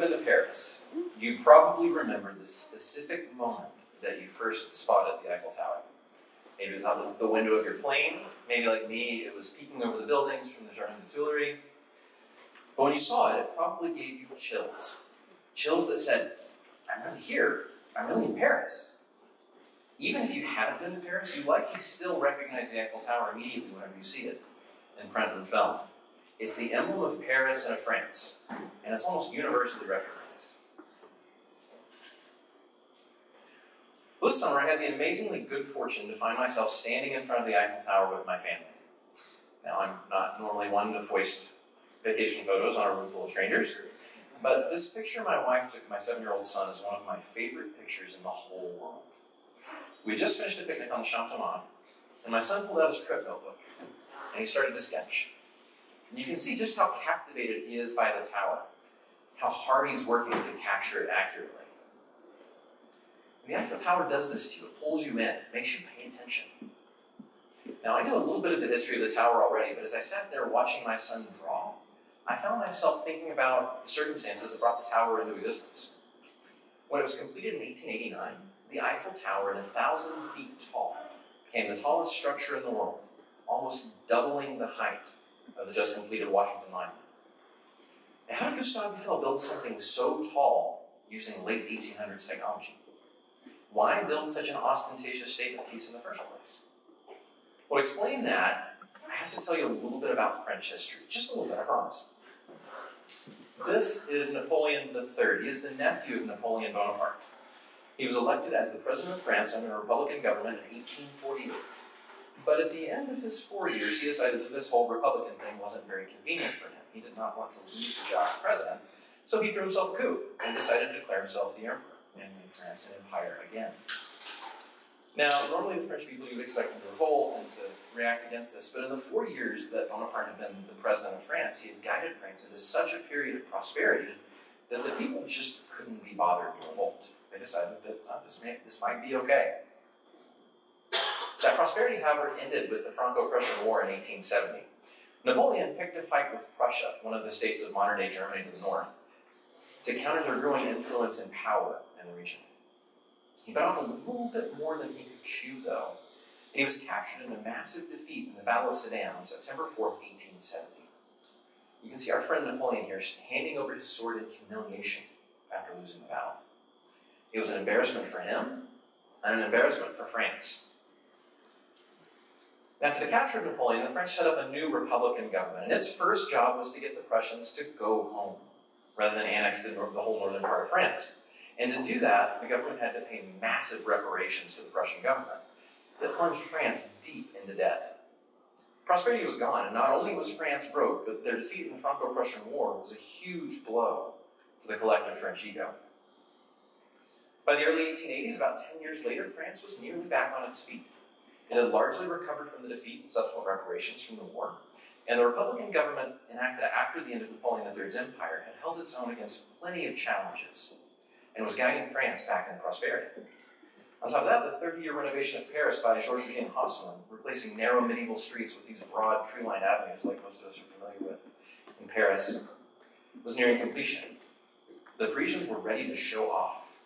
been to Paris, you probably remember the specific moment that you first spotted the Eiffel Tower. Maybe it was out the window of your plane. Maybe, like me, it was peeking over the buildings from the Jardin des Tuileries. But when you saw it, it probably gave you chills. Chills that said, I'm really here. I'm really in Paris. Even if you haven't been to Paris, you likely still recognize the Eiffel Tower immediately whenever you see it in print and film. It's the emblem of Paris and of France, and it's almost universally recognized. This summer, I had the amazingly good fortune to find myself standing in front of the Eiffel Tower with my family. Now, I'm not normally one to foist vacation photos on a room full of strangers, but this picture my wife took of my seven-year-old son is one of my favorite pictures in the whole world. We just finished a picnic on the Champ de and my son pulled out his trip notebook, and he started to sketch. And you can see just how captivated he is by the tower, how hard he's working to capture it accurately. And the Eiffel Tower does this to you. It pulls you in, makes you pay attention. Now, I know a little bit of the history of the tower already, but as I sat there watching my son draw, I found myself thinking about the circumstances that brought the tower into existence. When it was completed in 1889, the Eiffel Tower, at a thousand feet tall, became the tallest structure in the world, almost doubling the height of the just completed Washington Monument. Now, how did Gustave Eiffel build something so tall using late 1800s technology? Why build such an ostentatious statement piece in the first place? Well, to explain that, I have to tell you a little bit about French history. Just a little bit, I promise. This is Napoleon III. He is the nephew of Napoleon Bonaparte. He was elected as the President of France under a Republican government in 1848. But at the end of his four years, he decided that this whole Republican thing wasn't very convenient for him. He did not want to leave the job of president, so he threw himself a coup and decided to declare himself the emperor and made France an empire again. Now, normally the French people, you'd expect them to revolt and to react against this, but in the four years that Bonaparte had been the president of France, he had guided France into such a period of prosperity that the people just couldn't be bothered to revolt. They decided that uh, this, may, this might be okay. That prosperity, however, ended with the Franco-Prussian War in 1870. Napoleon picked a fight with Prussia, one of the states of modern-day Germany to the north, to counter their growing influence and power in the region. He bit off a little bit more than he could chew, though, and he was captured in a massive defeat in the Battle of Sedan on September 4, 1870. You can see our friend Napoleon here handing over his sword in humiliation after losing the battle. It was an embarrassment for him and an embarrassment for France. After the capture of Napoleon, the French set up a new Republican government, and its first job was to get the Prussians to go home, rather than annex the, the whole northern part of France. And to do that, the government had to pay massive reparations to the Prussian government that plunged France deep into debt. Prosperity was gone, and not only was France broke, but their defeat in the Franco-Prussian War was a huge blow to the collective French ego. By the early 1880s, about 10 years later, France was nearly back on its feet. It had largely recovered from the defeat and subsequent reparations from the war, and the Republican government enacted after the end of Napoleon III's empire had held its own against plenty of challenges and was guiding France back into prosperity. On top of that, the 30-year renovation of Paris by Georges-Eugène Haussmann, replacing narrow medieval streets with these broad tree-lined avenues like most of us are familiar with in Paris, was nearing completion. The Parisians were ready to show off.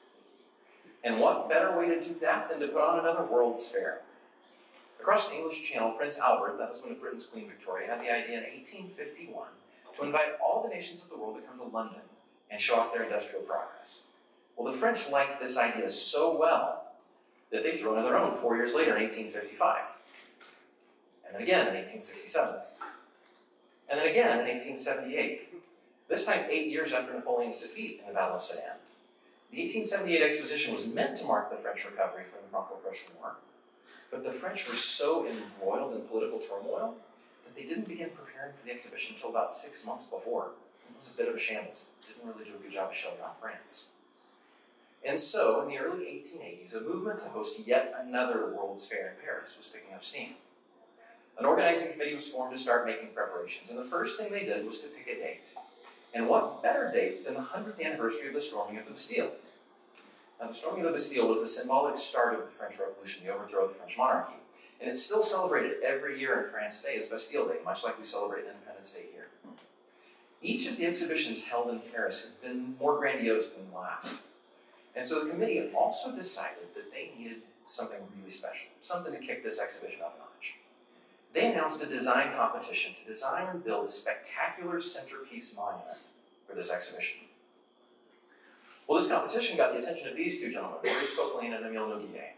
And what better way to do that than to put on another World's Fair? Across the English Channel, Prince Albert, the husband of Britain's Queen Victoria, had the idea in 1851 to invite all the nations of the world to come to London and show off their industrial progress. Well, the French liked this idea so well that they threw another own four years later in 1855. And then again in 1867. And then again in 1878. This time eight years after Napoleon's defeat in the Battle of Sedan. The 1878 exposition was meant to mark the French recovery from the Franco-Prussian War, but the French were so embroiled in political turmoil that they didn't begin preparing for the exhibition until about six months before. It was a bit of a shambles. Didn't really do a good job of showing off France. And so, in the early 1880s, a movement to host yet another World's Fair in Paris was picking up steam. An organizing committee was formed to start making preparations, and the first thing they did was to pick a date. And what better date than the 100th anniversary of the storming of the Bastille? Now, the storming of the Bastille was the symbolic start of the French Revolution, the overthrow of the French monarchy. And it's still celebrated every year in France today as Bastille Day, much like we celebrate Independence Day here. Each of the exhibitions held in Paris had been more grandiose than the last. And so the committee also decided that they needed something really special, something to kick this exhibition up a notch. They announced a design competition to design and build a spectacular centerpiece monument for this exhibition. Well, this competition got the attention of these two gentlemen, Maurice Coquelin and Emile Nouguier,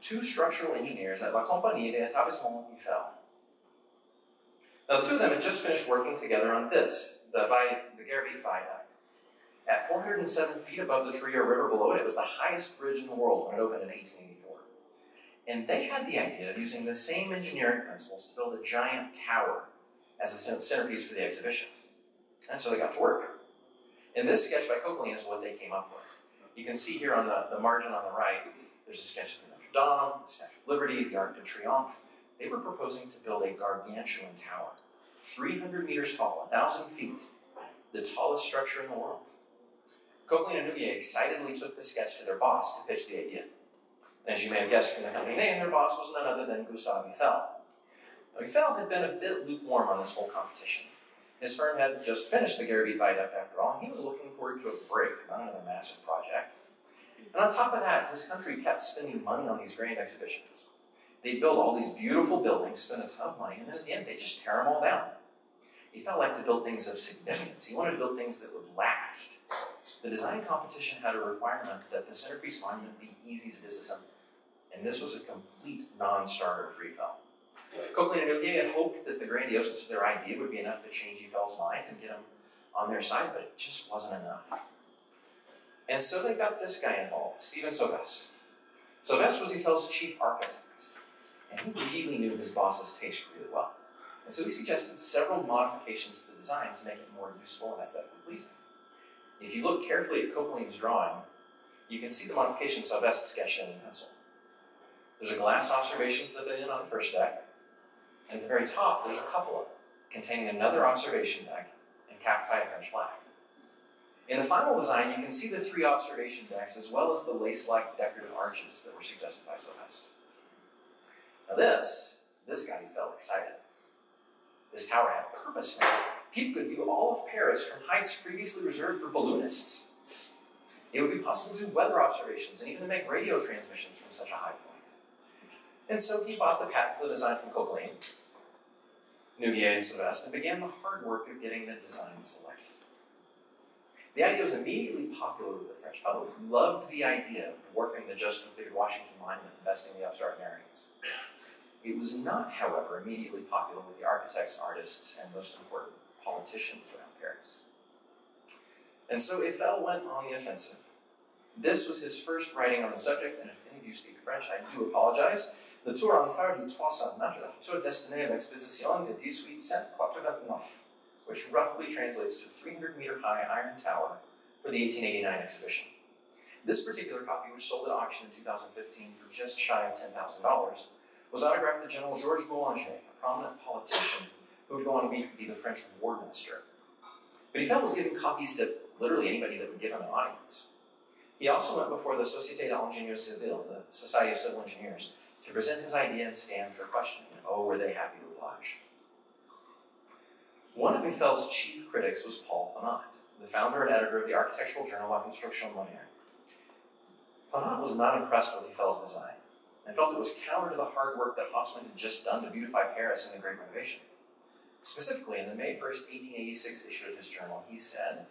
two structural engineers at La Compagnie des Établissements Eiffel. Now, the two of them had just finished working together on this, the, the Garabit Viaduct. At 407 feet above the Truyère River below it, it was the highest bridge in the world when it opened in 1884. And they had the idea of using the same engineering principles to build a giant tower as a centerpiece for the exhibition. And so they got to work. And this sketch by Coquelin is what they came up with. You can see here on the, the margin on the right, there's a sketch of the Notre Dame, the Statue of Liberty, the Arc de Triomphe. They were proposing to build a gargantuan tower, 300 meters tall, 1,000 feet, the tallest structure in the world. Coquelin and Nouguier excitedly took the sketch to their boss to pitch the idea. And as you may have guessed from the company name, their boss was none other than Gustave Eiffel. Now, Eiffel had been a bit lukewarm on this whole competition. His firm had just finished the Garabit Viaduct after all, he was looking forward to a break, not another massive project. And on top of that, his country kept spending money on these grand exhibitions. They'd build all these beautiful buildings, spend a ton of money, and then at the end, they'd just tear them all down. He felt like to build things of significance. He wanted to build things that would last. The design competition had a requirement that the centerpiece monument be easy to disassemble. And this was a complete non-starter for Eiffel. Coquelin and Nouguier had hoped that the grandioseness of their idea would be enough to change Eiffel's mind and get him on their side, but it just wasn't enough. And so they got this guy involved, Stephen Sauvestre. Sauvestre was Eiffel's chief architect, and he really knew his boss's taste really well. And so he suggested several modifications to the design to make it more useful and aesthetically pleasing. If you look carefully at Coquelin's drawing, you can see the modifications Sauvestre sketched in pencil. There's a glass observation pavilion on the first deck, and at the very top, there's a cupola containing another observation deck capped by a French flag. In the final design, you can see the three observation decks as well as the lace-like decorative arches that were suggested by Sauvestre. Now this, this me felt excited. This tower had purpose now. People could view all of Paris from heights previously reserved for balloonists. It would be possible to do weather observations and even to make radio transmissions from such a high point. And so he bought the patent for the design from Coquelin, Nouguier, and Sauvestre, and began the hard work of getting the design selected. The idea was immediately popular with the French public, who loved the idea of dwarfing the just completed Washington Monument and besting the upstart Americans. It was not, however, immediately popular with the architects, artists, and most important, politicians around Paris. And so Eiffel went on the offensive. This was his first writing on the subject, and if any of you speak French, I do apologize. Le tour en fer du 300 mètres, la tour destinée à 1889, which roughly translates to a 300 meter high iron tower for the 1889 exhibition. This particular copy, which sold at auction in 2015 for just shy of $10,000, was autographed to General Georges Boulanger, a prominent politician who would go on to be, the French war minister. But Eiffel was giving copies to literally anybody that would give him an audience. He also went before the Société d'Ingénieurs Civils, the Society of Civil Engineers, to present his idea and stand for questioning. Oh, were they happy to oblige. One of Eiffel's chief critics was Paul Planat, the founder and editor of the architectural journal La Construction Moderne. Planat was not impressed with Eiffel's design and felt it was counter to the hard work that Haussmann had just done to beautify Paris in the Great Renovation. Specifically, in the May 1st, 1886 issue of his journal, he said,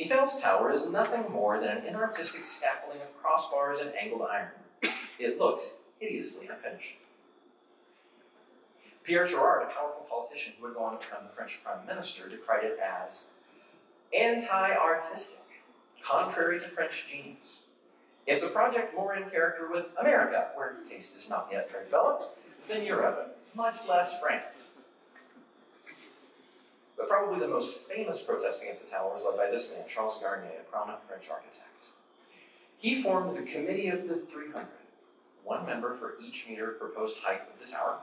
Eiffel's tower is nothing more than an inartistic scaffolding of crossbars and angled iron. It looks hideously unfinished. Pierre Girard, a powerful politician who would go on to become the French prime minister, decried it as anti-artistic, contrary to French genius. It's a project more in character with America, where taste is not yet very developed, than Europe, much less France. But probably the most famous protest against the tower was led by this man, Charles Garnier, a prominent French architect. He formed the Committee of the 300, one member for each meter of proposed height of the tower,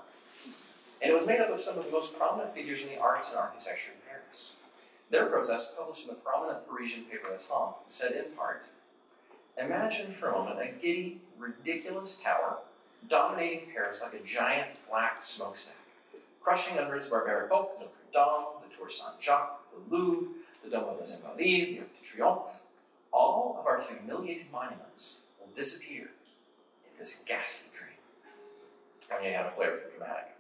and it was made up of some of the most prominent figures in the arts and architecture in Paris. Their protest, published in the prominent Parisian paper Le Temps, said in part, Imagine for a moment a giddy, ridiculous tower dominating Paris like a giant black smokestack, crushing under its barbaric bulk Notre Dame, the Tour Saint-Jacques, the Louvre, the Dome of Les Invalides, the Arc de Triomphe, all of our humiliated monuments will disappear this ghastly dream. Garnier had a flair for dramatic.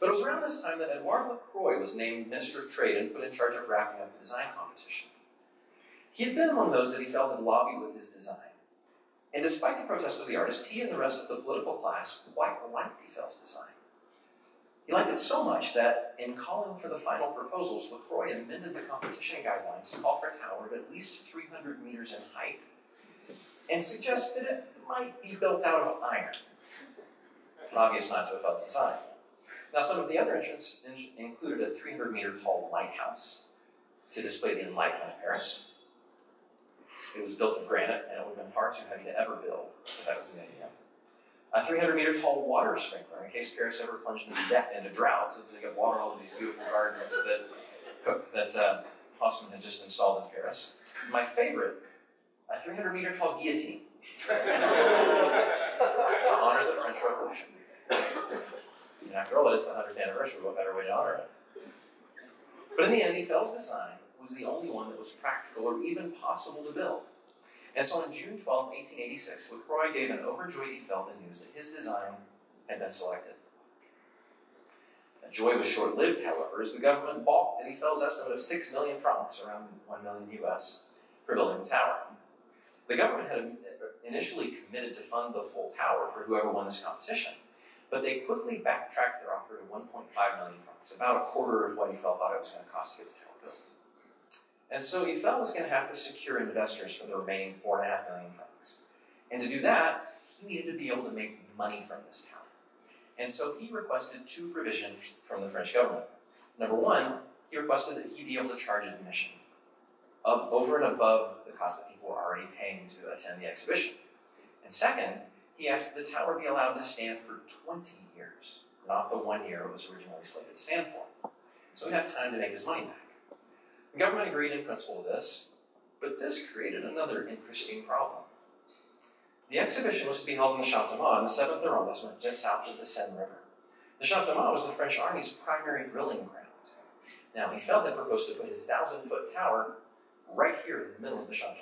But it was around this time that Edouard Lockroy was named Minister of Trade and put in charge of wrapping up the design competition. He had been among those that Eiffel had lobbied with his design. And despite the protests of the artist, he and the rest of the political class quite liked Eiffel's design. He liked it so much that, in calling for the final proposals, Lacroix amended the competition guidelines to call for a tower of at least 300 meters in height and suggested it might be built out of iron. It's obvious nod to Eiffel's design. Now, some of the other entrants in included a 300 meter tall lighthouse to display the enlightenment of Paris. It was built of granite and it would have been far too heavy to ever build, but that was the idea. A 300 meter tall water sprinkler in case Paris ever plunged into, debt, into drought, so that they could water all of these beautiful gardens that, that uh, Haussmann had just installed in Paris. My favorite, a 300 meter tall guillotine to honor the French Revolution. And after all, it is the 100th anniversary, what better way to honor it? But in the end, Eiffel's design was the only one that was practical or even possible to build. And so on June 12, 1886, Lockroy gave an overjoyed Eiffel the news that his design had been selected. That joy was short lived, however, as the government balked at Eiffel's estimate of 6 million francs, around 1 million US, for building the tower. The government had uh, initially committed to fund the full tower for whoever won this competition, but they quickly backtracked their offer to 1.5 million francs, about a quarter of what Eiffel thought it was going to cost to get the tower built. And so Eiffel was going to have to secure investors for the remaining 4.5 million francs. And to do that, he needed to be able to make money from this tower. And so he requested two provisions from the French government. Number one, he requested that he be able to charge admission over and above the cost that people were already paying to attend the exhibition. And second, he asked that the tower be allowed to stand for 20 years, not the one year it was originally slated to stand for. So he'd have time to make his money back. The government agreed in principle to this, but this created another interesting problem. The exhibition was to be held in the de in the 7th arrondissement, just south of the Seine River. The de was the French army's primary drilling ground. Now, Eiffel had proposed to put his thousand foot tower right here in the middle of the Champ.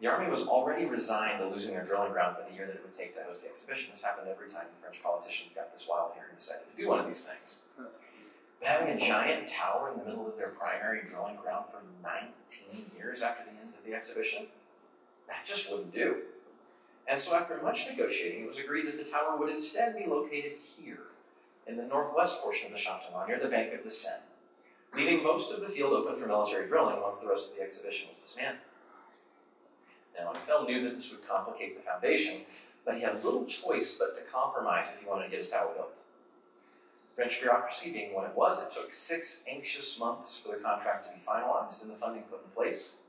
The army was already resigned to losing their drilling ground for the year that it would take to host the exhibition. This happened every time the French politicians got this wild hair and decided to do one of these things. But having a giant tower in the middle of their primary drilling ground for 19 years after the end of the exhibition, that just wouldn't do. And so after much negotiating, it was agreed that the tower would instead be located here, in the northwest portion of the Champ near the bank of the Seine, leaving most of the field open for military drilling once the rest of the exhibition was dismantled. Now, Eiffel knew that this would complicate the foundation, but he had little choice but to compromise if he wanted to get his tower built. French bureaucracy being what it was, it took six anxious months for the contract to be finalized and the funding put in place.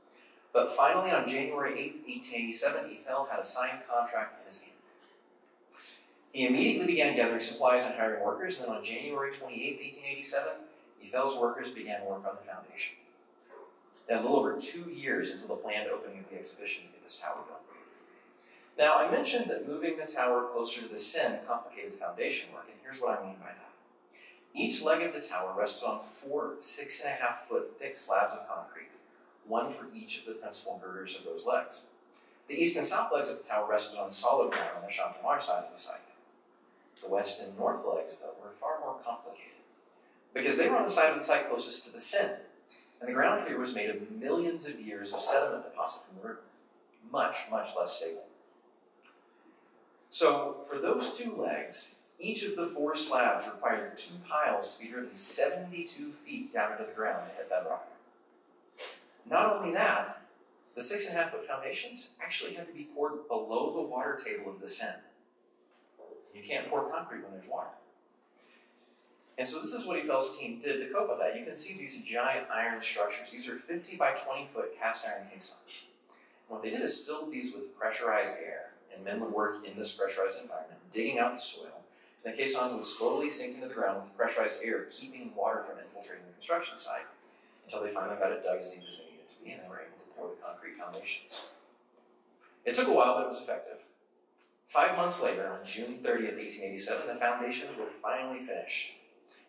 But finally, on January 8, 1887, Eiffel had a signed contract in his hand. He immediately began gathering supplies and hiring workers, and then on January 28, 1887, Eiffel's workers began work on the foundation. They a little over two years until the planned opening of the exhibition to get this tower built. Now, I mentioned that moving the tower closer to the Seine complicated the foundation work, and here's what I mean by that. Each leg of the tower rested on four six and a half foot thick slabs of concrete, one for each of the principal girders of those legs. The east and south legs of the tower rested on solid ground on the Mars side of the site. The west and north legs, though, were far more complicated, because they were on the side of the site closest to the Seine, and the ground here was made of millions of years of sediment deposit from the river, much, much less stable. So, for those two legs, each of the four slabs required two piles to be driven 72 feet down into the ground to hit bedrock. Not only that, the six and a half foot foundations actually had to be poured below the water table of the Seine. You can't pour concrete when there's water. And so this is what Eiffel's team did to cope with that. You can see these giant iron structures. These are 50 by 20 foot cast iron caissons. What they did is filled these with pressurized air, and men would work in this pressurized environment, digging out the soil, the caissons would slowly sink into the ground with pressurized air, keeping water from infiltrating the construction site until they finally got it dug as deep as they needed to be and they were able to pour the concrete foundations. It took a while, but it was effective. Five months later, on June 30th, 1887, the foundations were finally finished.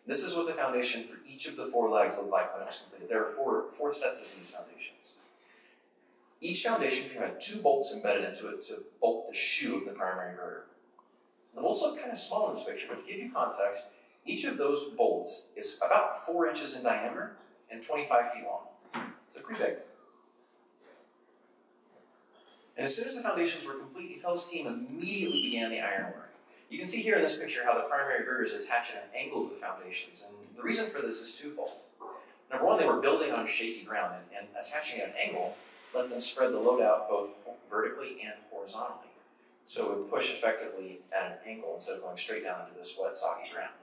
This is what the foundation for each of the four legs looked like when it was completed. There are four, four sets of these foundations. Each foundation had two bolts embedded into it to bolt the shoe of the primary girder. The bolts look kind of small in this picture, but to give you context, each of those bolts is about four inches in diameter and 25 feet long. So pretty big. And as soon as the foundations were complete, Eiffels' team immediately began the ironwork. You can see here in this picture how the primary girders attach at an angle to the foundations, and the reason for this is twofold. Number one, they were building on shaky ground, and, and attaching at an angle let them spread the load out both vertically and horizontally. So it would push effectively at an angle instead of going straight down into this wet, soggy ground.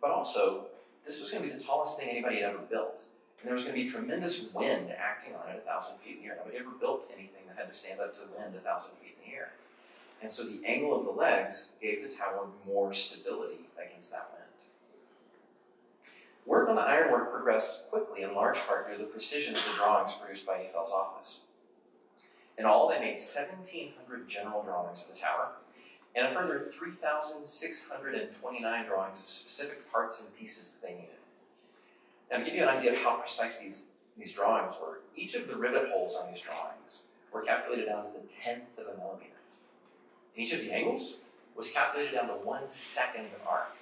But also, this was going to be the tallest thing anybody had ever built. And there was going to be tremendous wind acting on it a thousand feet in the air. Nobody ever built anything that had to stand up to wind a thousand feet in the air. And so the angle of the legs gave the tower more stability against that wind. Work on the ironwork progressed quickly in large part due to the precision of the drawings produced by Eiffels' office. In all, they made 1,700 general drawings of the tower, and a further 3,629 drawings of specific parts and pieces that they needed. Now, to give you an idea of how precise these, these drawings were, each of the rivet holes on these drawings were calculated down to the tenth of a millimeter. Each of the angles was calculated down to one second arc,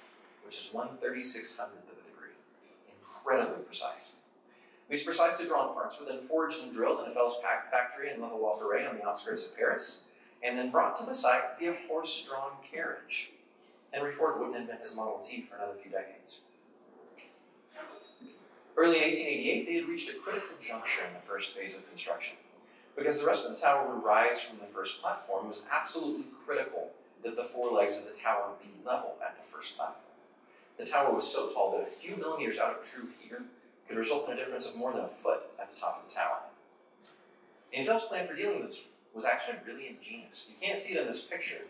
which is one thirty-six hundredth of a degree. Incredibly precise. These precisely drawn parts were then forged and drilled in Eiffels factory in Levallois-Perret on the outskirts of Paris, and then brought to the site via horse-drawn carriage. Henry Ford wouldn't invent his Model T for another few decades. Early in 1888, they had reached a critical juncture in the first phase of construction. Because the rest of the tower would rise from the first platform, it was absolutely critical that the four legs of the tower be level at the first platform. The tower was so tall that a few millimeters out of true here could result in a difference of more than a foot at the top of the tower. Eiffels' plan for dealing with this was actually really ingenious. You can't see it in this picture.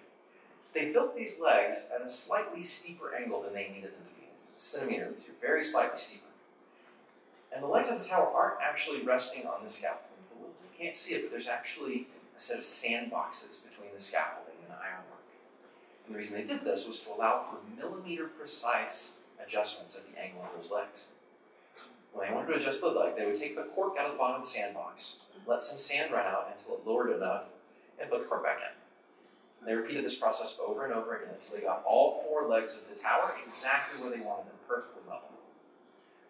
They built these legs at a slightly steeper angle than they needed them to be, a centimeter or two, very slightly steeper. And the legs of the tower aren't actually resting on the. You can't see it, but there's actually a set of sandboxes between the scaffolding and the ironwork. And the reason they did this was to allow for millimeter precise adjustments of the angle of those legs. When they wanted to adjust the leg, they would take the cork out of the bottom of the sandbox, let some sand run out until it lowered enough, and put the cork back in. And they repeated this process over and over again until they got all four legs of the tower exactly where they wanted them, perfectly level.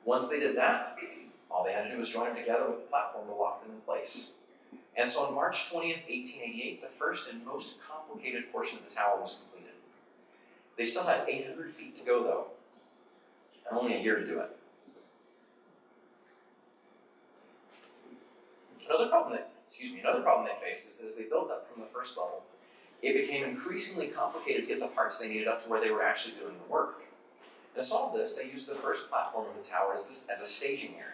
Once they did that, all they had to do was join them together with the platform to lock them in place. And so on March 20th, 1888, the first and most complicated portion of the tower was completed. They still had 800 feet to go, though, and only a year to do it. Another problem that, excuse me, another problem they faced is as they built up from the first level, it became increasingly complicated to get the parts they needed up to where they were actually doing the work. And to solve this, they used the first platform of the tower as, this, as a staging area.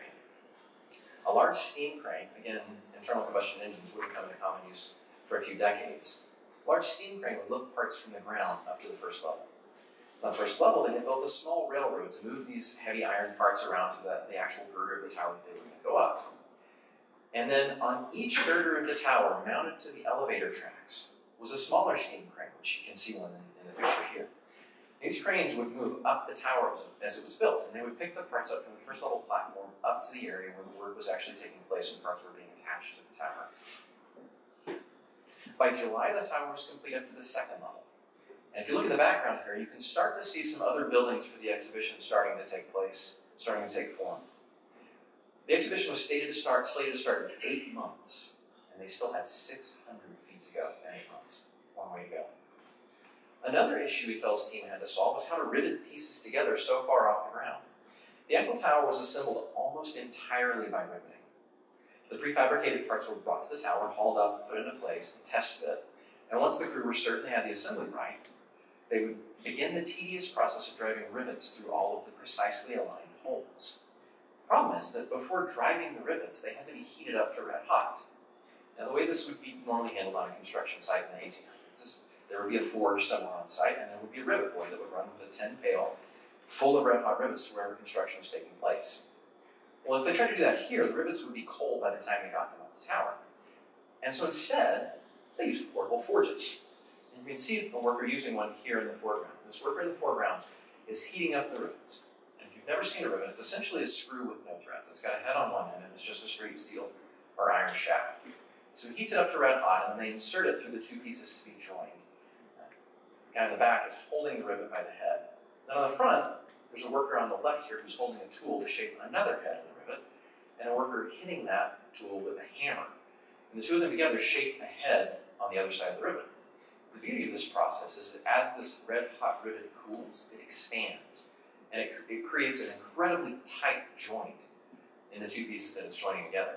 A large steam crane, again, internal combustion engines wouldn't come into common use for a few decades. A large steam crane would lift parts from the ground up to the first level. On the first level, they had built a small railroad to move these heavy iron parts around to the, the actual girder of the tower that they were going to go up. And then on each girder of the tower, mounted to the elevator tracks, was a smaller steam crane, which you can see one in, in the picture here. These cranes would move up the tower as it was built, and they would pick the parts up from the first level platform up to the area where the work was actually taking place and parts were being attached to the tower. By July, the tower was complete up to the second level. And if you look at the background here, you can start to see some other buildings for the exhibition starting to take place, starting to take form. The exhibition was stated to start, slated to start in eight months, and they still had 600 feet to go in eight months. Long way to go. Another issue Eiffels' team had to solve was how to rivet pieces together so far off the ground. The Eiffel Tower was assembled almost entirely by riveting. The prefabricated parts were brought to the tower, hauled up, put into place, test fit, and once the crew were certain they had the assembly right, they would begin the tedious process of driving rivets through all of the precisely aligned holes. The problem is that before driving the rivets, they had to be heated up to red hot. Now, the way this would be normally handled on a construction site in the 1800s is there would be a forge somewhere on site, and there would be a rivet boy that would run with a tin pail full of red hot rivets to wherever construction was taking place. Well, if they tried to do that here, the rivets would be cold by the time they got them up the tower. And so instead, they used portable forges. And you can see a worker using one here in the foreground. This worker in the foreground is heating up the rivets And if you've never seen a rivet, it's essentially a screw with no threads. It's got a head on one end and it's just a straight steel or iron shaft. So he heats it up to red hot and then they insert it through the two pieces to be joined. The guy in the back is holding the rivet by the head. Then on the front, there's a worker on the left here who's holding a tool to shape another head in the rivet, and a worker hitting that tool with a hammer. And the two of them together shape the head on the other side of the rivet. The beauty of this process is that as this red hot rivet cools, it expands, and it, it creates an incredibly tight joint in the two pieces that it's joining together.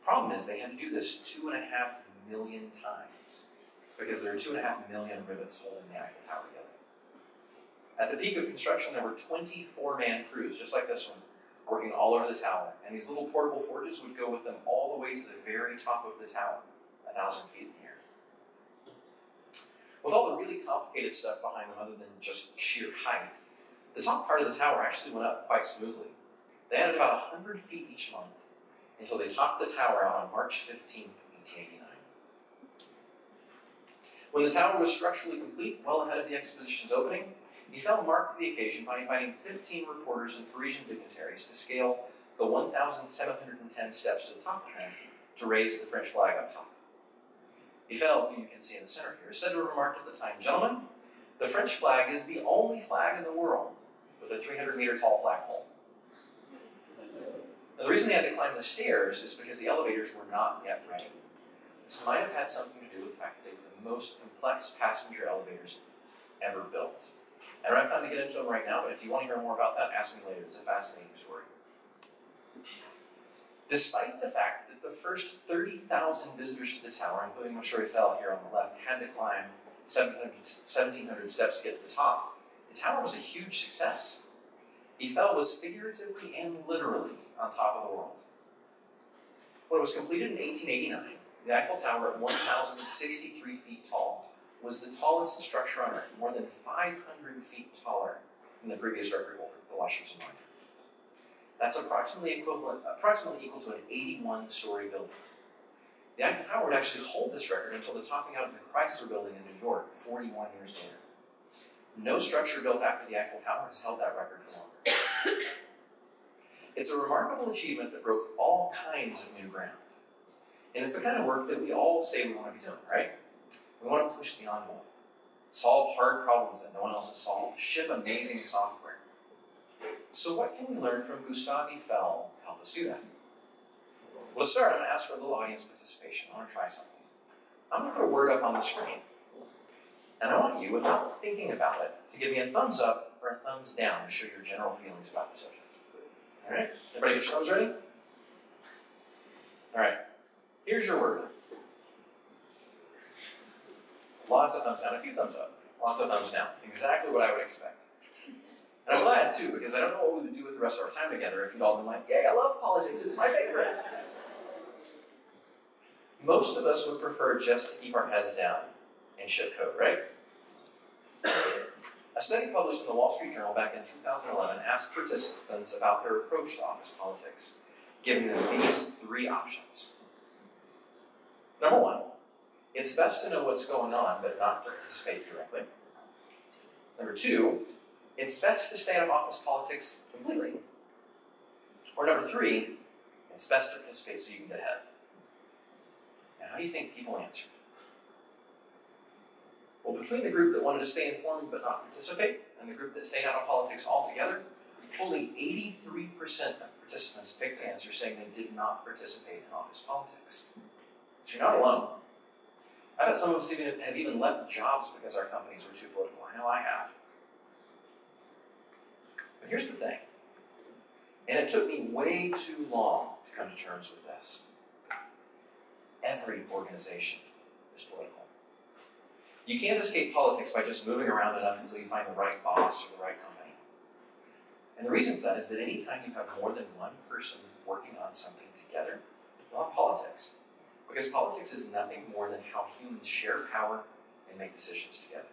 The problem is they had to do this two and a half million times because there are two and a half million rivets holding the Eiffel Tower together. At the peak of construction, there were 24 man crews, just like this one, working all over the tower. And these little portable forges would go with them all the way to the very top of the tower, a thousand feet in the air. With all the really complicated stuff behind them, other than just sheer height, the top part of the tower actually went up quite smoothly. They added about 100 feet each month until they topped the tower out on March 15, 1889. When the tower was structurally complete, well ahead of the exposition's opening, Eiffel marked the occasion by inviting 15 reporters and Parisian dignitaries to scale the 1,710 steps to the top of them to raise the French flag up top. Eiffel, who you can see in the center here, said to have remarked at the time, Gentlemen, the French flag is the only flag in the world with a 300 meter tall flagpole. Now, the reason they had to climb the stairs is because the elevators were not yet ready. This might have had something to do with the fact that they most complex passenger elevators ever built. I don't have time to get into them right now, but if you want to hear more about that, ask me later. It's a fascinating story. Despite the fact that the first 30,000 visitors to the tower, including Monsieur Eiffel here on the left, had to climb 1,700 steps to get to the top, the tower was a huge success. Eiffel was figuratively and literally on top of the world. When it was completed in 1889, the Eiffel Tower at 1,063 feet tall was the tallest structure on Earth, more than 500 feet taller than the previous record holder, the Washington Monument. That's approximately equivalent, approximately equal to an 81-story building. The Eiffel Tower would actually hold this record until the topping out of the Chrysler Building in New York, 41 years later. No structure built after the Eiffel Tower has held that record for longer. it's a remarkable achievement that broke all kinds of new ground. And it's the kind of work that we all say we want to be doing, right? We want to push the envelope, solve hard problems that no one else has solved, ship amazing software. So what can we learn from Gustave Eiffel to help us do that? Well, to start, I'm going to ask for a little audience participation. I want to try something. I'm going to put a word up on the screen. And I want you, without thinking about it, to give me a thumbs up or a thumbs down to show your general feelings about the subject. All right? Everybody get your thumbs ready? All right. Here's your word. Lots of thumbs down, a few thumbs up. Lots of thumbs down. Exactly what I would expect. And I'm glad too, because I don't know what we would do with the rest of our time together if you'd all been like, yay, I love politics, it's my favorite. Most of us would prefer just to keep our heads down and ship code, right? A study published in the Wall Street Journal back in 2011 asked participants about their approach to office politics, giving them these three options. Number one, it's best to know what's going on but not participate directly. Number two, it's best to stay out of office politics completely. Or number three, it's best to participate so you can get ahead. Now, how do you think people answered? Well, between the group that wanted to stay informed but not participate, and the group that stayed out of politics altogether, fully 83% of participants picked an answer saying they did not participate in office politics. So you're not alone. I bet some of us even have even left jobs because our companies were too political. I know I have. But here's the thing, and it took me way too long to come to terms with this. Every organization is political. You can't escape politics by just moving around enough until you find the right boss or the right company. And the reason for that is that anytime you have more than one person working on something together, you'll have politics. Because politics is nothing more than how humans share power and make decisions together.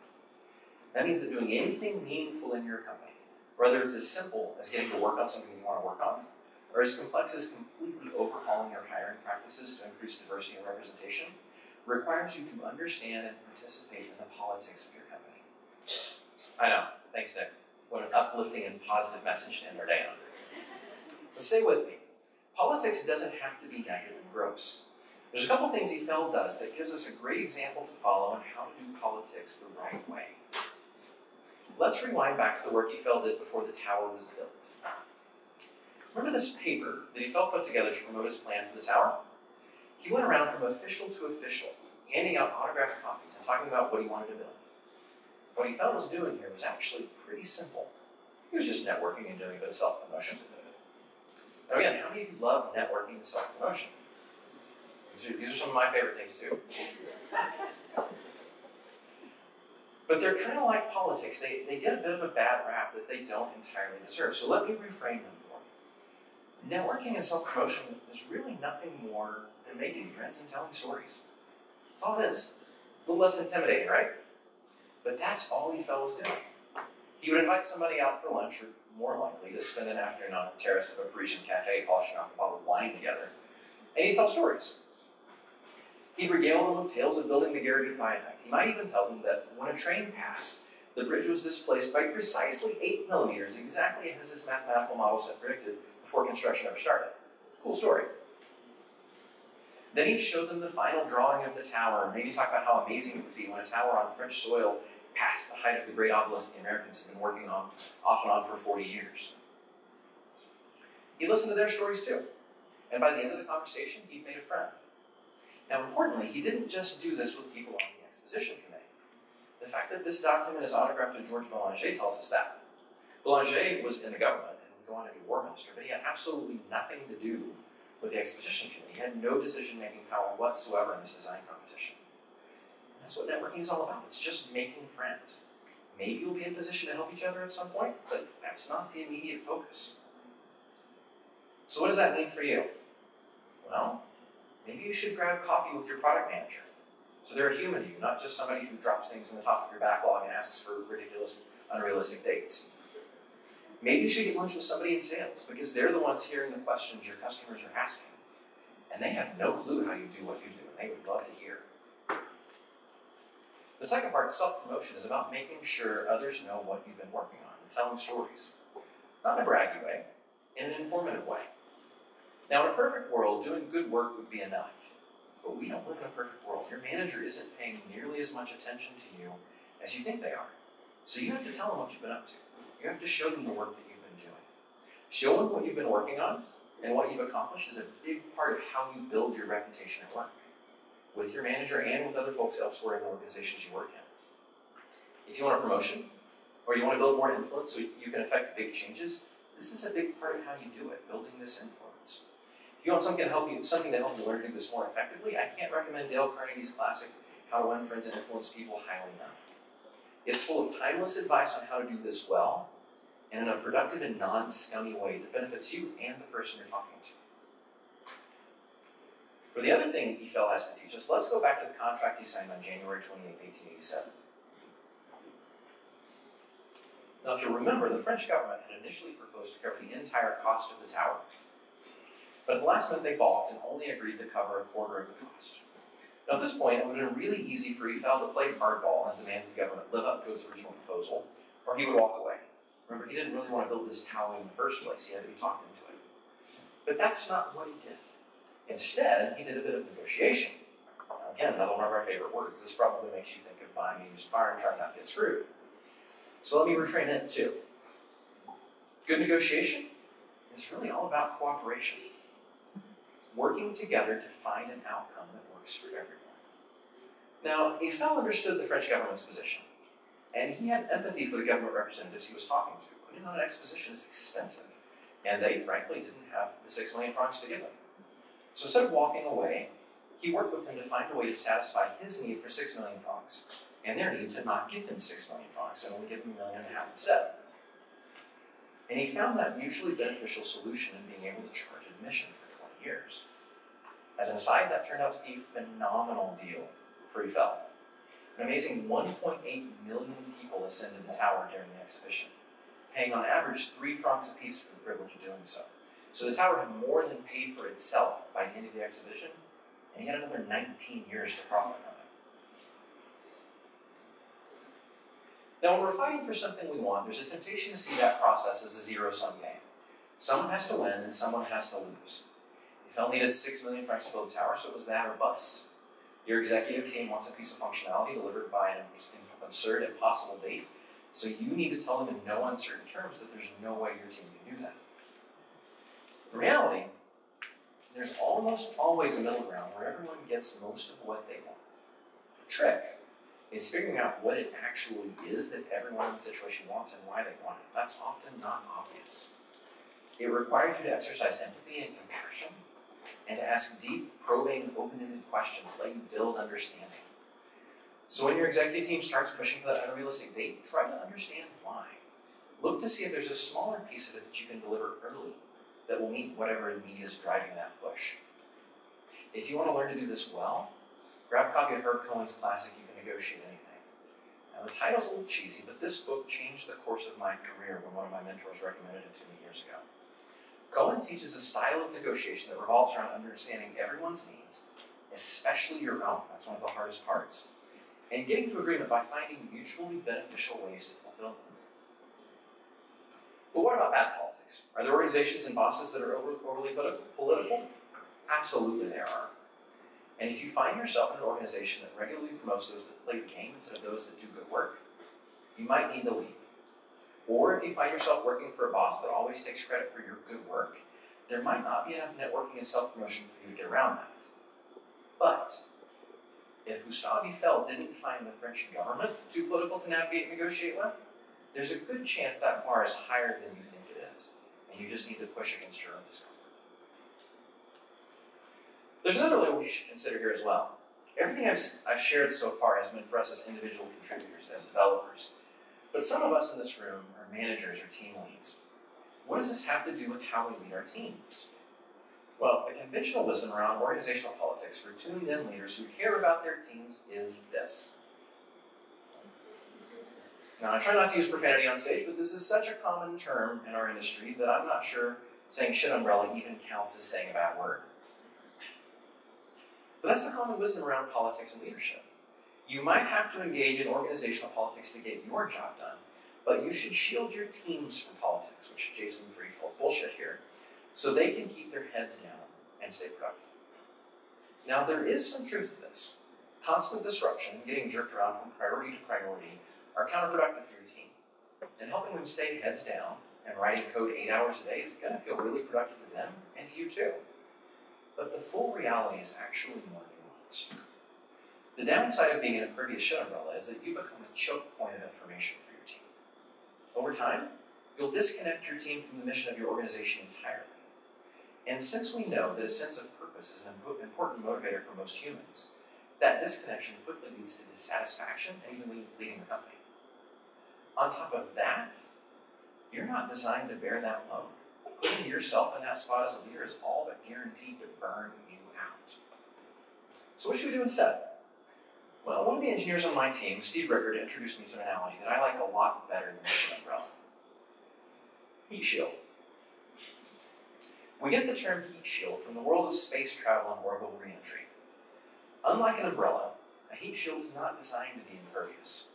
That means that doing anything meaningful in your company, whether it's as simple as getting to work on something you want to work on, or as complex as completely overhauling your hiring practices to increase diversity and representation, requires you to understand and participate in the politics of your company. I know, thanks, Nick. What an uplifting and positive message to end our day on. But stay with me. Politics doesn't have to be negative and gross. There's a couple things Eiffel does that gives us a great example to follow on how to do politics the right way. Let's rewind back to the work Eiffel did before the tower was built. Remember this paper that Eiffel put together to promote his plan for the tower? He went around from official to official, handing out autographed copies and talking about what he wanted to build. What Eiffel was doing here was actually pretty simple. He was just networking and doing a bit of self-promotion. Now again, how many of you love networking and self-promotion? These are, some of my favorite things too. But they're kind of like politics. They, they get a bit of a bad rap that they don't entirely deserve. So let me reframe them for you. Networking and self-promotion is really nothing more than making friends and telling stories. That's all it is. A little less intimidating, right? But that's all he was doing. He would invite somebody out for lunch, or more likely to spend an afternoon on the terrace of a Parisian cafe polishing off a bottle of wine together, and he'd tell stories. He'd regale them with tales of building the Garabit Viaduct. He might even tell them that when a train passed, the bridge was displaced by precisely 8 millimeters, exactly as his mathematical models had predicted before construction ever started. Cool story. Then he'd show them the final drawing of the tower, and maybe talk about how amazing it would be when a tower on French soil passed the height of the great obelisk the Americans had been working on off and on for 40 years. He'd listen to their stories too. And by the end of the conversation, he'd made a friend. Importantly, he didn't just do this with people on the exposition committee. The fact that this document is autographed to George Boulanger tells us that. Boulanger was in the government and would go on to be war minister, but he had absolutely nothing to do with the exposition committee. He had no decision-making power whatsoever in this design competition. And that's what networking is all about. It's just making friends. Maybe you'll be in a position to help each other at some point, but that's not the immediate focus. So what does that mean for you? Well, maybe you should grab coffee with your product manager. So they're a human to you, not just somebody who drops things in the top of your backlog and asks for ridiculous, unrealistic dates. Maybe you should get lunch with somebody in sales because they're the ones hearing the questions your customers are asking. And they have no clue how you do what you do, and they would love to hear. The second part, self-promotion, is about making sure others know what you've been working on and telling stories. Not in a braggy way, in an informative way. Now, in a perfect world, doing good work would be enough. But we don't live in a perfect world. Your manager isn't paying nearly as much attention to you as you think they are. So you have to tell them what you've been up to. You have to show them the work that you've been doing. Show them what you've been working on and what you've accomplished is a big part of how you build your reputation at work, with your manager and with other folks elsewhere in the organizations you work in. If you want a promotion, or you want to build more influence so you can affect big changes, this is a big part of how you do it, building this influence. You want something to help you, something to help you learn to do this more effectively, I can't recommend Dale Carnegie's classic How to Win Friends and Influence People highly enough. It's full of timeless advice on how to do this well, and in a productive and non-scummy way that benefits you and the person you're talking to. For the other thing Eiffel has to teach us, let's go back to the contract he signed on January 28, 1887. Now, if you remember, the French government had initially proposed to cover the entire cost of the tower. But at the last minute, they balked and only agreed to cover a quarter of the cost. Now, at this point, it would have been really easy for Eiffel to play hardball and demand the government live up to its original proposal, or he would walk away. Remember, he didn't really want to build this tower in the first place. He had to be talked into it. But that's not what he did. Instead, he did a bit of negotiation. Now, again, another one of our favorite words. This probably makes you think of buying a used car and trying not to get screwed. So let me reframe it too. Good negotiation is really all about cooperation. Working together to find an outcome that works for everyone. Now, Eiffel understood the French government's position. And he had empathy for the government representatives he was talking to. Putting on an exposition is expensive, and they frankly didn't have the six million francs to give him. So instead of walking away, he worked with them to find a way to satisfy his need for six million francs, and their need to not give him six million francs and only give him a million and a half instead. And he found that mutually beneficial solution in being able to charge admission for 20 years. As an aside, that turned out to be a phenomenal deal for Eiffel. An amazing 1.8 million people ascended the tower during the exhibition, paying on average three francs apiece for the privilege of doing so. So the tower had more than paid for itself by the end of the exhibition, and he had another 19 years to profit from it. Now, when we're fighting for something we want, there's a temptation to see that process as a zero-sum game. Someone has to win and someone has to lose. Eiffel needed six million francs to build a tower, so it was that or bust. Your executive team wants a piece of functionality delivered by an absurd, impossible date, so you need to tell them in no uncertain terms that there's no way your team can do that. In reality, there's almost always a middle ground where everyone gets most of what they want. The trick is figuring out what it actually is that everyone in the situation wants and why they want it. That's often not obvious. It requires you to exercise empathy and compassion and to ask deep, probing, open-ended questions, let you build understanding. So when your executive team starts pushing for that unrealistic date, try to understand why. Look to see if there's a smaller piece of it that you can deliver early that will meet whatever need is driving that push. If you want to learn to do this well, grab a copy of Herb Cohen's classic, You Can Negotiate Anything. Now the title's a little cheesy, but this book changed the course of my career when one of my mentors recommended it to me years ago. Cohen teaches a style of negotiation that revolves around understanding everyone's needs, especially your own. That's one of the hardest parts. And getting to agreement by finding mutually beneficial ways to fulfill them. But what about bad politics? Are there organizations and bosses that are over, overly political? Absolutely there are. And if you find yourself in an organization that regularly promotes those that play the game instead of those that do good work, you might need to leave. Or if you find yourself working for a boss that always takes credit for your good work, there might not be enough networking and self-promotion for you to get around that. But if Gustave Eiffel didn't find the French government too political to navigate and negotiate with, there's a good chance that bar is higher than you think it is, and you just need to push against your own discomfort. There's another layer we should consider here as well. Everything I've, I've shared so far has been for us as individual contributors, as developers. But some of us in this room are managers or team leads. What does this have to do with how we lead our teams? Well, the conventional wisdom around organizational politics for tuned in leaders who care about their teams is this. Now, I try not to use profanity on stage, but this is such a common term in our industry that I'm not sure saying shit umbrella even counts as saying a bad word. But that's the common wisdom around politics and leadership. You might have to engage in organizational politics to get your job done, but you should shield your teams from politics, which Jason Fried calls bullshit here, so they can keep their heads down and stay productive. Now, there is some truth to this. Constant disruption, getting jerked around from priority to priority, are counterproductive for your team. And helping them stay heads down and writing code eight hours a day is going to feel really productive to them and to you too. But the full reality is actually more nuanced. The downside of being an impervious shit umbrella is that you become a choke point of information for. Over time, you'll disconnect your team from the mission of your organization entirely. And since we know that a sense of purpose is an important motivator for most humans, that disconnection quickly leads to dissatisfaction and even leaving the company. On top of that, you're not designed to bear that load. Putting yourself in that spot as a leader is all but guaranteed to burn you out. So what should we do instead? Well, one of the engineers on my team, Steve Rickard, introduced me to an analogy that I like a lot better than the umbrella. Heat shield. We get the term heat shield from the world of space travel and orbital reentry. Unlike an umbrella, a heat shield is not designed to be impervious.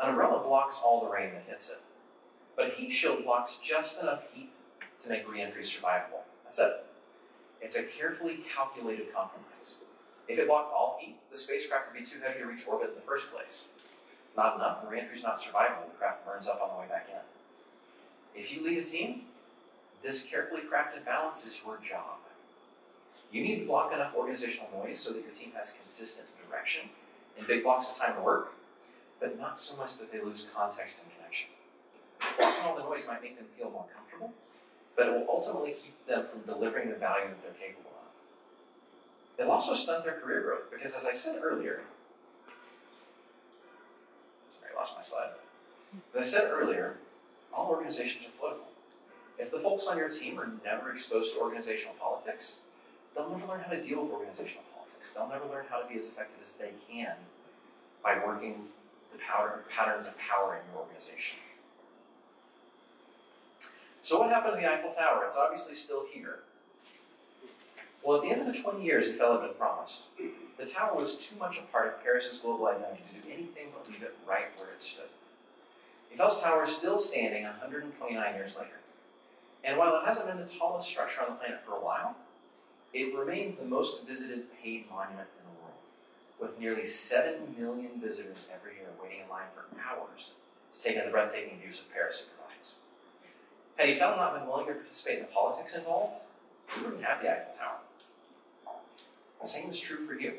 An umbrella blocks all the rain that hits it, but a heat shield blocks just enough heat to make reentry survivable. That's it. It's a carefully calculated compromise. If it blocked all heat, the spacecraft would be too heavy to reach orbit in the first place. Not enough, and reentry is not survivable. The craft burns up on the way back in. If you lead a team, this carefully crafted balance is your job. You need to block enough organizational noise so that your team has consistent direction and big blocks of time to work, but not so much that they lose context and connection. Blocking all the noise might make them feel more comfortable, but it will ultimately keep them from delivering the value that they're capable It'll also stunt their career growth because, as I said earlier, sorry, I lost my slide. As I said earlier, all organizations are political. If the folks on your team are never exposed to organizational politics, they'll never learn how to deal with organizational politics. They'll never learn how to be as effective as they can by working the power, patterns of power in your organization. So what happened to the Eiffel Tower? It's obviously still here. Well, at the end of the 20 years Eiffel had been promised, the tower was too much a part of Paris's global identity to do anything but leave it right where it stood. Eiffel's Tower is still standing 129 years later. And while it hasn't been the tallest structure on the planet for a while, it remains the most visited paid monument in the world, with nearly 7 million visitors every year waiting in line for hours to take in the breathtaking views of Paris it provides. Had Eiffel not been willing to participate in the politics involved, we wouldn't have the Eiffel Tower. The same is true for you.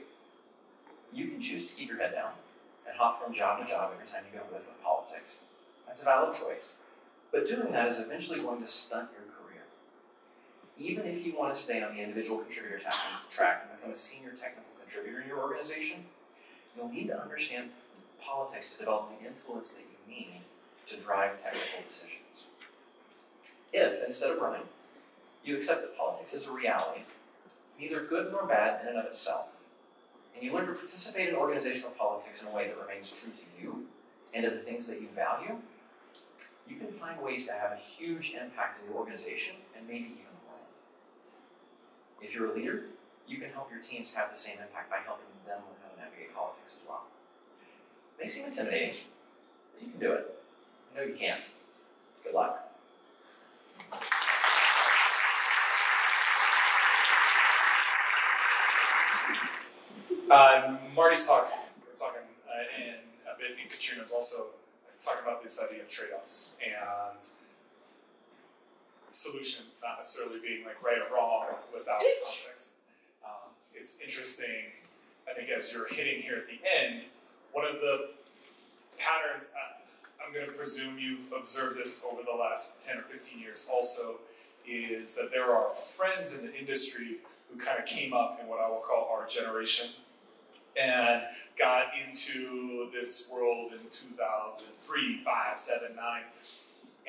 You can choose to keep your head down and hop from job to job every time you get a whiff of politics. That's a valid choice. But doing that is eventually going to stunt your career. Even if you want to stay on the individual contributor track and become a senior technical contributor in your organization, you'll need to understand politics to develop the influence that you need to drive technical decisions. If, instead of running, you accept that politics is a reality, neither good nor bad in and of itself, and you learn to participate in organizational politics in a way that remains true to you and to the things that you value, you can find ways to have a huge impact in your organization and maybe even the world. If you're a leader, you can help your teams have the same impact by helping them learn how to navigate politics as well. It may seem intimidating, but you can do it. I know you can. Good luck. Uh, Marty's talk, we're talking, uh, and a bit in Katrina's also talking about this idea of trade-offs and solutions not necessarily being like right or wrong without context. Um, it's interesting, I think as you're hitting here at the end, one of the patterns, uh, I'm going to presume you've observed this over the last 10 or 15 years also, is that there are friends in the industry who kind of came up in what I will call our generation and got into this world in 2003, 5, 7, 9.